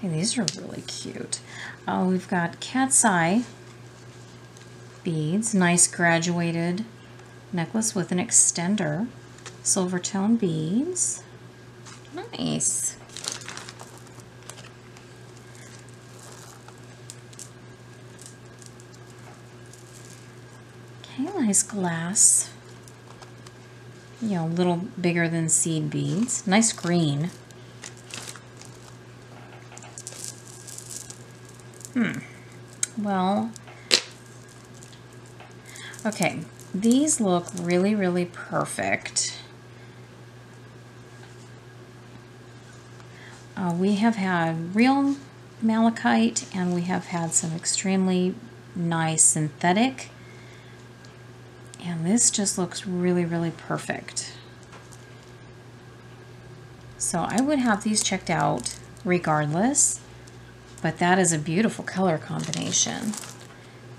These are really cute. Uh, we've got cat's eye beads, nice graduated necklace with an extender, silver tone beads. Nice. Okay, nice glass. You know, a little bigger than seed beads. Nice green. Hmm. Well, okay. These look really, really perfect. Uh, we have had real malachite and we have had some extremely nice synthetic. And this just looks really, really perfect. So I would have these checked out regardless. But that is a beautiful color combination.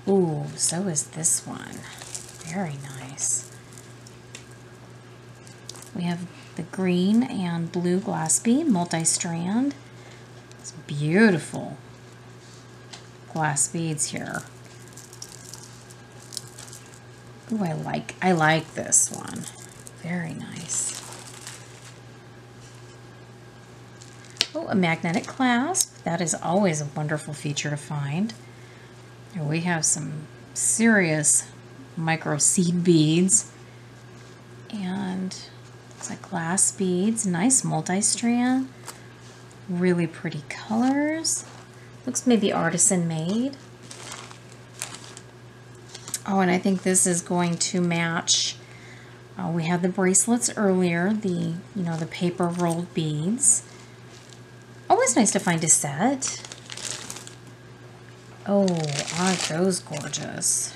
Ooh, so is this one. Very nice. We have the green and blue glass bead, multi-strand. It's beautiful glass beads here. Ooh, I like, I like this one. Very nice. Oh, a magnetic clasp. That is always a wonderful feature to find. And we have some serious micro seed beads. And it's like glass beads. Nice multi-strand. Really pretty colors. Looks maybe artisan made. Oh, and I think this is going to match. Uh, we had the bracelets earlier, the, you know, the paper rolled beads. Always nice to find a set. Oh, aren't those gorgeous?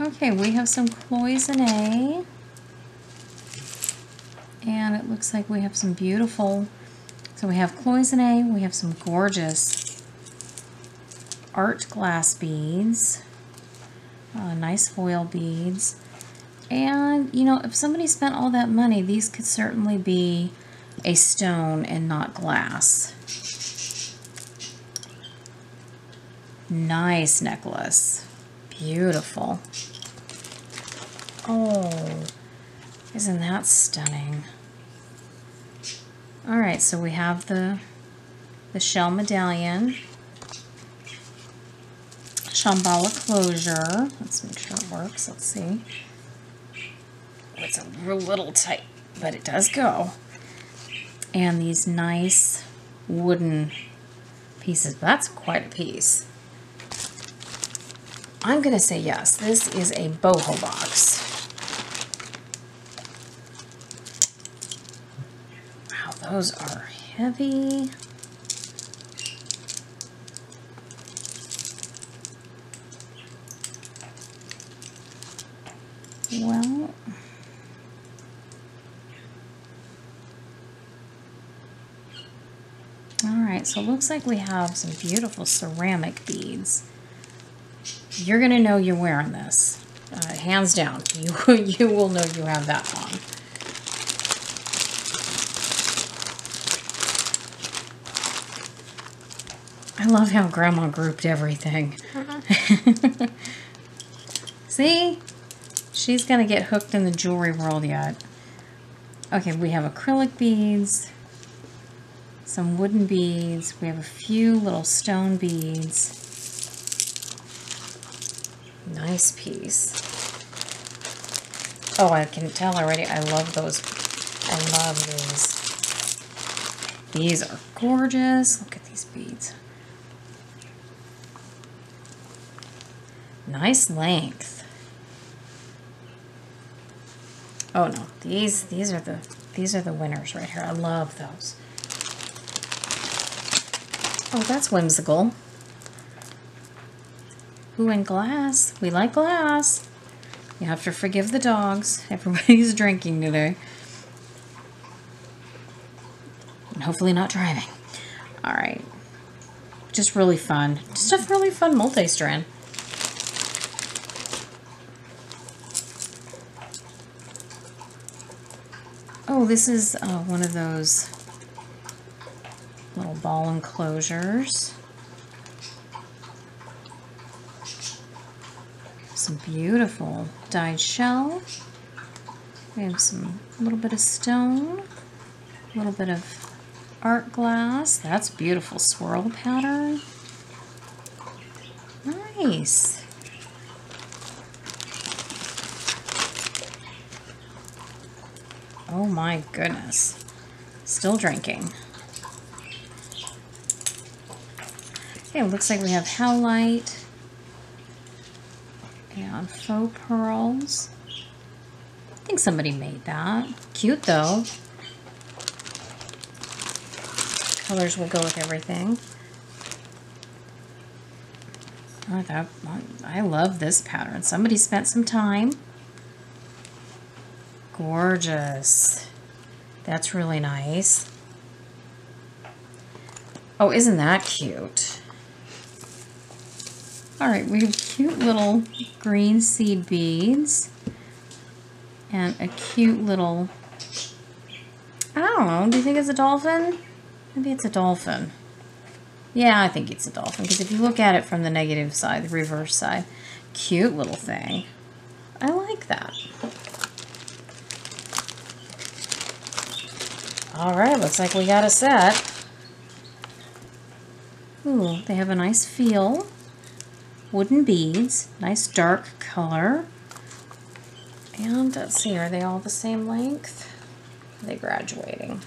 Okay, we have some cloisonne. And it looks like we have some beautiful, so we have cloisonne, we have some gorgeous art glass beads, uh, nice foil beads. And, you know, if somebody spent all that money, these could certainly be a stone and not glass. Nice necklace. Beautiful. Oh, isn't that stunning? All right, so we have the, the shell medallion. Shamballa closure. Let's make sure it works. Let's see. Oh, it's a little tight, but it does go. And these nice wooden pieces. That's quite a piece. I'm going to say yes. This is a boho box. Wow, those are heavy. Well, all right, so it looks like we have some beautiful ceramic beads. You're going to know you're wearing this. uh, hands down, you you will know you have that on. I love how Grandma grouped everything. See? She's going to get hooked in the jewelry world yet. Okay, we have acrylic beads, some wooden beads, we have a few little stone beads. Nice piece. Oh, I can tell already. I love those. I love these. These are gorgeous. Look at these beads. Nice length. Oh no, these these are the these are the winners right here. I love those. Oh, that's whimsical. Ooh, and glass. We like glass. You have to forgive the dogs. Everybody's drinking today. And hopefully not driving. All right. Just really fun. Just a really fun multi-strand. Oh, this is uh, one of those little ball enclosures. Some beautiful dyed shell. We have some a little bit of stone, a little bit of art glass. That's beautiful swirl pattern. Nice. Oh my goodness. Still drinking. Okay, it looks like we have howlite and faux pearls. I think somebody made that. Cute though. Colors will go with everything. Oh, I love this pattern. Somebody spent some time. Gorgeous. That's really nice. Oh, isn't that cute? All right, we have cute little green seed beads and a cute little, I don't know, do you think it's a dolphin? Maybe it's a dolphin. Yeah, I think it's a dolphin because if you look at it from the negative side, the reverse side, cute little thing. I like that. All right, looks like we got a set. Ooh, they have a nice feel. Wooden beads, nice dark color. And let's see, are they all the same length? Are they graduating?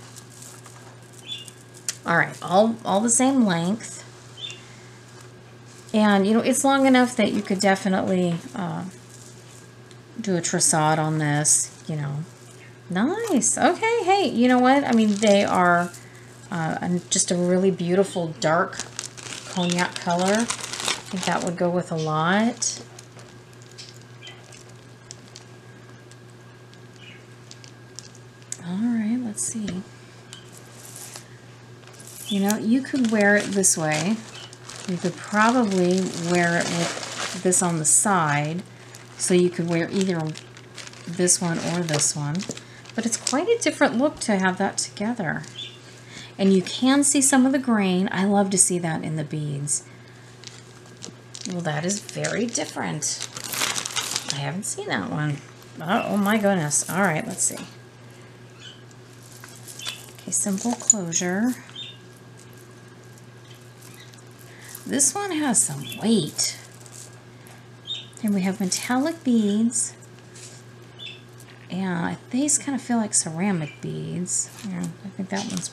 All right, all, all the same length. And, you know, it's long enough that you could definitely uh, do a torsade on this, you know, Nice. Okay. Hey, you know what? I mean, they are uh, just a really beautiful dark cognac color. Think that would go with a lot. All right, let's see. You know, you could wear it this way. You could probably wear it with this on the side. So you could wear either this one or this one. But it's quite a different look to have that together. And you can see some of the grain. I love to see that in the beads. Well, that is very different. I haven't seen that one. Oh, oh my goodness. All right, let's see. Okay, simple closure. This one has some weight. And we have metallic beads. Yeah, these kind of feel like ceramic beads. Yeah, I think that one's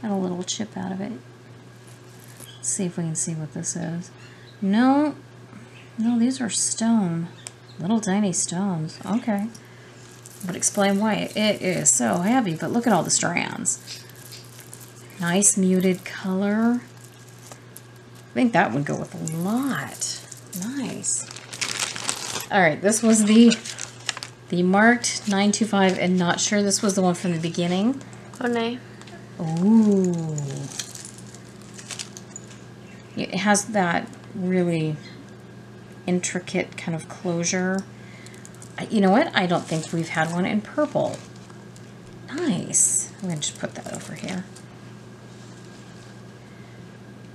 got a little chip out of it. Let's see if we can see what this is. No, no, these are stone. Little tiny stones. Okay. But explain why it is so heavy, but look at all the strands. Nice muted color. I think that would go with a lot. Nice. All right, this was the the marked 925 and not sure this was the one from the beginning. Oh, no. Ooh. It has that really intricate kind of closure. You know what? I don't think we've had one in purple. Nice. I'm going to just put that over here.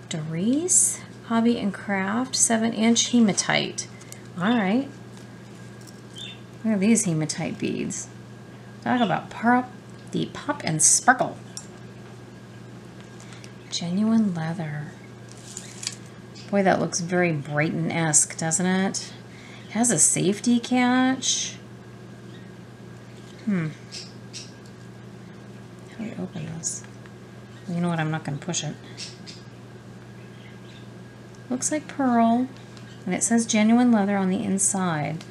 Doris, Hobby and Craft, 7 inch hematite. Alright. Look at these hematite beads. Talk about pop, the pop and sparkle. Genuine leather. Boy, that looks very Brighton-esque, doesn't it? It has a safety catch. Hmm. How do we open this? You know what? I'm not going to push it. Looks like pearl. And it says genuine leather on the inside.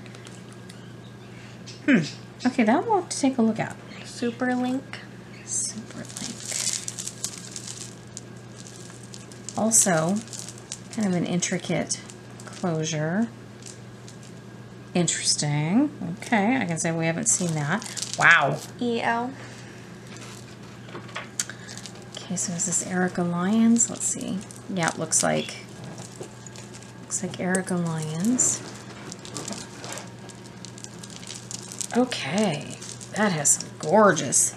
Hmm. Okay, that we'll have to take a look at. Super link. Super link. Also, kind of an intricate closure. Interesting. Okay, I can say we haven't seen that. Wow. EL. Okay, so is this Erica Lyons? Let's see. Yeah, it looks like looks like Erica Lyons. Okay, that has some gorgeous,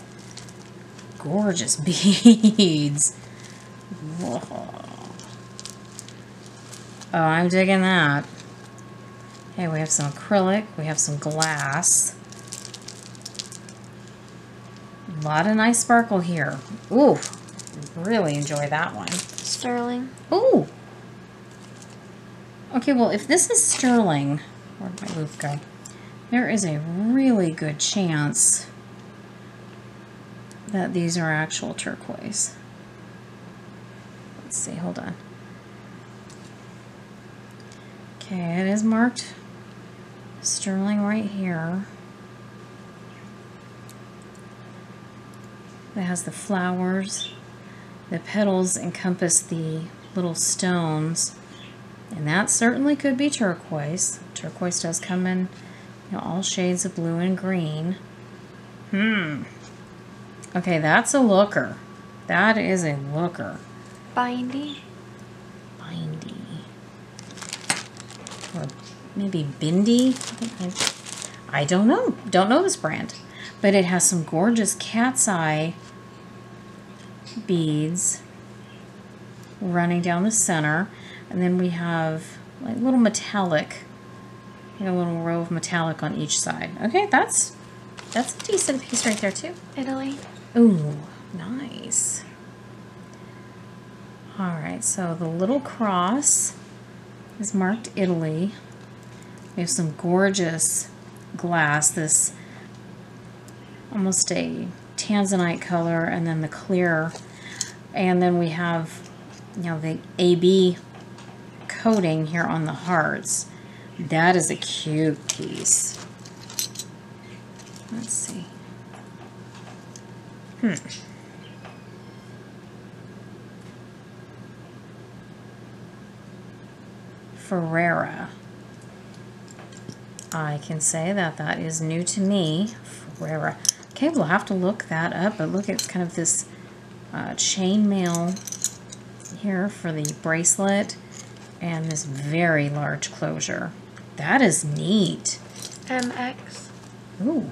gorgeous beads. Whoa. Oh, I'm digging that. Hey, we have some acrylic, we have some glass. A lot of nice sparkle here. Ooh, really enjoy that one. Sterling. Ooh. Okay, well, if this is sterling, where'd my loupe go? There is a really good chance that these are actual turquoise. Let's see, hold on. Okay, it is marked sterling right here. It has the flowers. The petals encompass the little stones. And that certainly could be turquoise. Turquoise does come in you know, all shades of blue and green. Hmm. Okay, that's a looker. That is a looker. Bindy. Bindy. Or maybe Bindi? I don't know. Don't know this brand. But it has some gorgeous cat's eye beads running down the center. And then we have like little metallic, know, a little row of metallic on each side. Okay, that's that's a decent piece right there too. Italy. Ooh, nice. All right, so the little cross is marked Italy. We have some gorgeous glass, this almost a tanzanite color, and then the clear. And then we have, you know, the AB coating here on the hearts. That is a cute piece. Let's see. Hmm. Ferrera. I can say that that is new to me. Ferrera. Okay, we'll have to look that up, but look, it's kind of this uh, chainmail here for the bracelet and this very large closure. That is neat. MX. Ooh.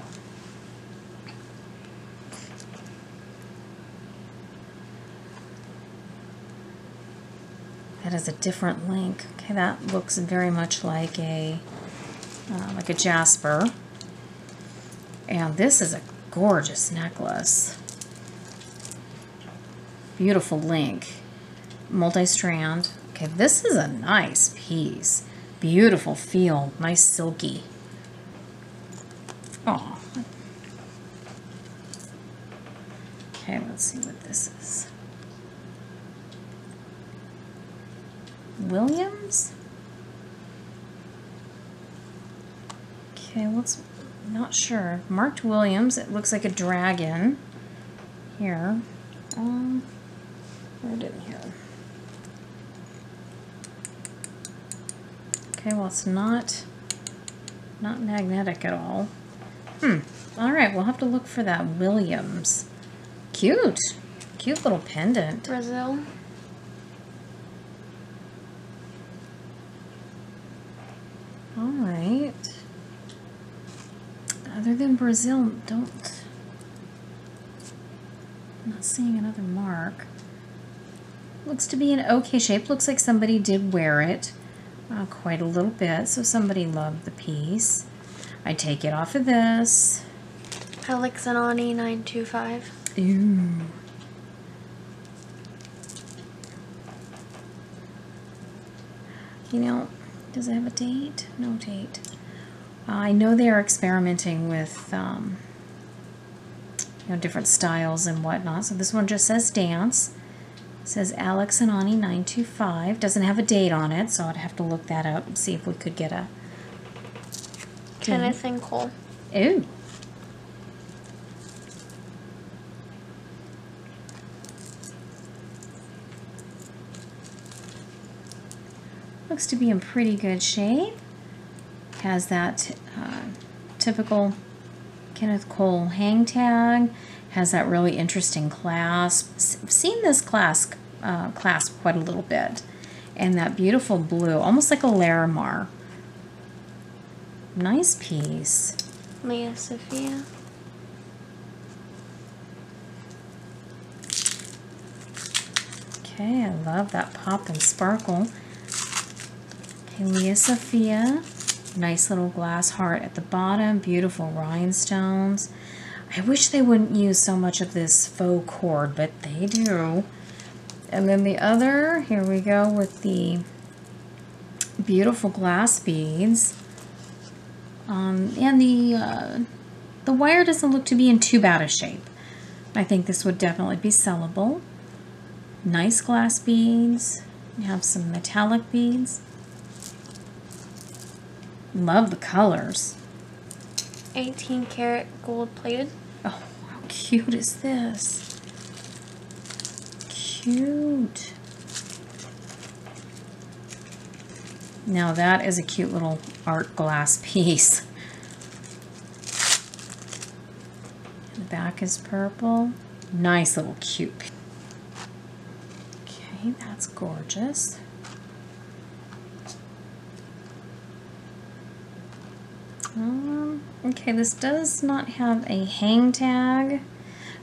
That is a different link. Okay, that looks very much like a uh, like a jasper. And this is a gorgeous necklace. Beautiful link. Multi-strand. Okay, this is a nice piece. Beautiful feel. Nice silky. Oh. Okay, let's see what this is. Williams? Okay, let's not sure. Marked Williams. It looks like a dragon. Here. Um where did it here? Okay, well it's not not magnetic at all. Hmm. All right, we'll have to look for that Williams. Cute. Cute little pendant. Brazil. All right. Other than Brazil, don't. I'm not seeing another mark. Looks to be an okay shape. Looks like somebody did wear it uh, quite a little bit, so somebody loved the piece. I take it off of this. Alex and Ani 925. Ew. You know, does it have a date? No date. I know they are experimenting with, um, you know, different styles and whatnot. So this one just says dance. It says Alex and Ani 925. Doesn't have a date on it, so I'd have to look that up and see if we could get a. Kenneth and. Ooh. Looks to be in pretty good shape. Has that uh, typical Kenneth Cole hang tag. Has that really interesting clasp. S- seen this clasp, uh, clasp quite a little bit. And that beautiful blue, almost like a Larimar. Nice piece. Lia Sophia. Okay, I love that pop and sparkle. Okay, Lia Sophia. Nice little glass heart at the bottom. Beautiful rhinestones. I wish they wouldn't use so much of this faux cord, but they do. And then the other, here we go with the beautiful glass beads. Um, and the, uh, the wire doesn't look to be in too bad a shape. I think this would definitely be sellable nice glass beads. You have some metallic beads. Love the colors. 18 karat gold plated. Oh, how cute is this? Cute. Now that is a cute little art glass piece. The back is purple. Nice little cute. Okay, that's gorgeous. Um, okay, this does not have a hang tag,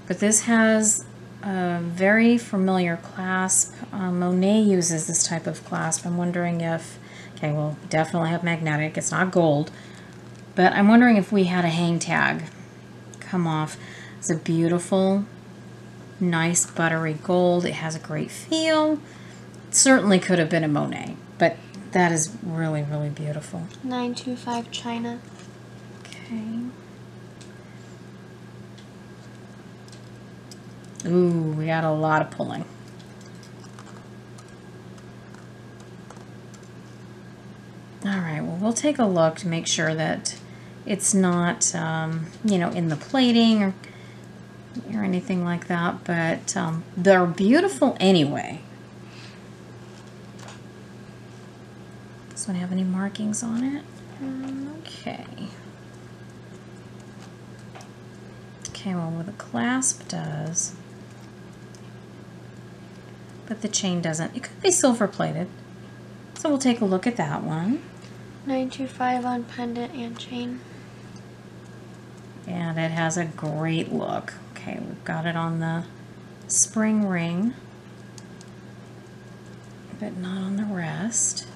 but this has a very familiar clasp. Uh, Monet uses this type of clasp. I'm wondering if, okay, well, definitely have magnetic. It's not gold, but I'm wondering if we had a hang tag come off. It's a beautiful, nice buttery gold. It has a great feel. certainly could have been a Monet, but that is really, really beautiful. 925 China. Okay. Ooh, we got a lot of pulling. All right, well, we'll take a look to make sure that it's not, um, you know, in the plating or, or anything like that, but um, they're beautiful anyway. Does one have any markings on it? Mm, Okay. Okay, well, what the clasp does, but the chain doesn't. It could be silver plated. So we'll take a look at that one. 925 on pendant and chain. And it has a great look. Okay, we've got it on the spring ring, but not on the rest.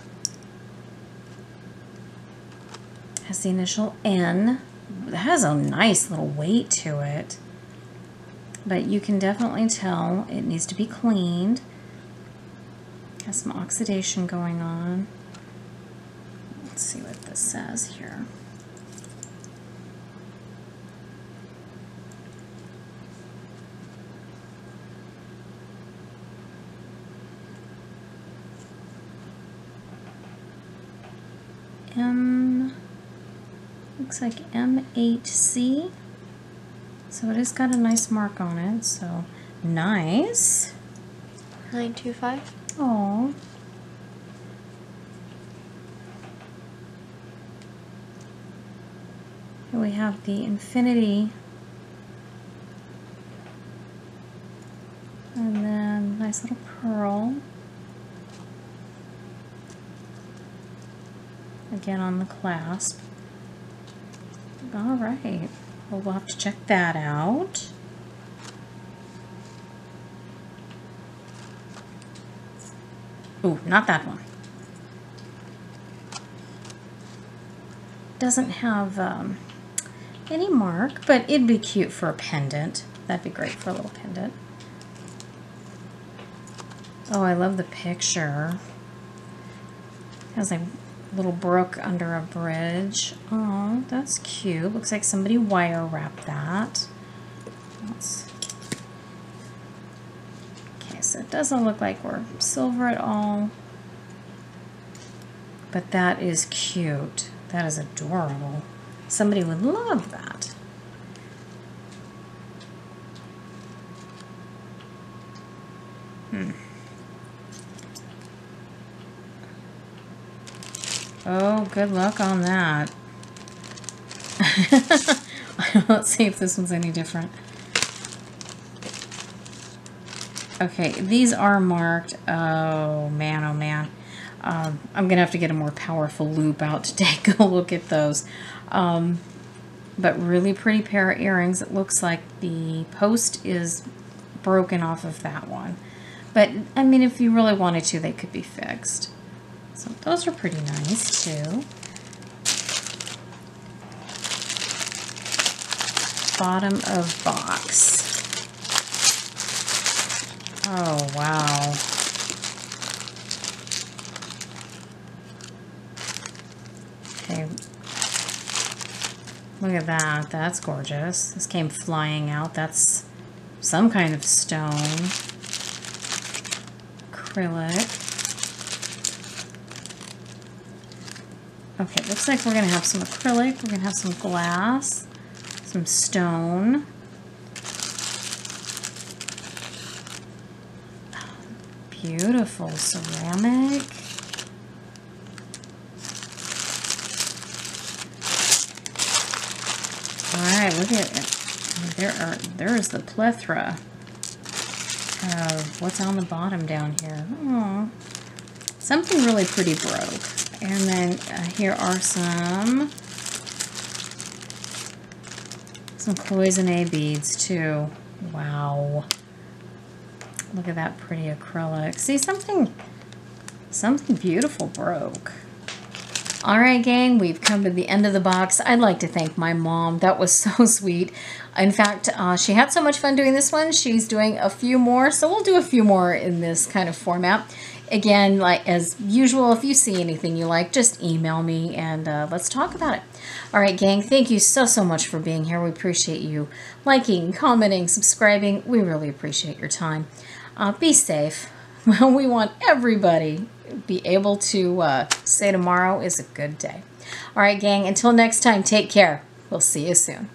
Has the initial N. It has a nice little weight to it. But you can definitely tell it needs to be cleaned. Has some oxidation going on. Let's see what this says here. Looks like M8C. So it has got a nice mark on it, so nice. 925. Oh. Here we have the infinity. And then nice little pearl. Again on the clasp. All right. Well, we'll have to check that out. Ooh, not that one. Doesn't have um, any mark, but it'd be cute for a pendant. That'd be great for a little pendant. Oh, I love the picture. Has a little brook under a bridge. Oh, that's cute. Looks like somebody wire wrapped that. Let's Okay, so it doesn't look like we're silver at all. But that is cute. That is adorable. Somebody would love that. Hmm. Oh, good luck on that. Let's see if this one's any different. Okay, these are marked. Oh, man, oh, man. Um, I'm going to have to get a more powerful loupe out to take a look at those. Um, but really pretty pair of earrings. It looks like the post is broken off of that one. But, I mean, if you really wanted to, they could be fixed. So those are pretty nice, too. Bottom of box. Oh, wow. Okay. Look at that. That's gorgeous. This came flying out. That's some kind of stone. Acrylic. Okay, looks like we're going to have some acrylic. We're going to have some glass, some stone. Beautiful ceramic. All right, look at it. There are there is the plethora of what's on the bottom down here. Oh, something really pretty broke. And then uh, here are some some cloisonne beads too. Wow. Look at that pretty acrylic. See, something, something beautiful broke. All right, gang, we've come to the end of the box. I'd like to thank my mom. That was so sweet. In fact, uh, she had so much fun doing this one. She's doing a few more, so we'll do a few more in this kind of format. Again, like as usual, if you see anything you like, just email me and uh, let's talk about it. All right, gang, thank you so, so much for being here. We appreciate you liking, commenting, subscribing. We really appreciate your time. Uh, be safe. we want everybody be able to uh, say tomorrow is a good day. All right, gang, until next time, take care. We'll see you soon.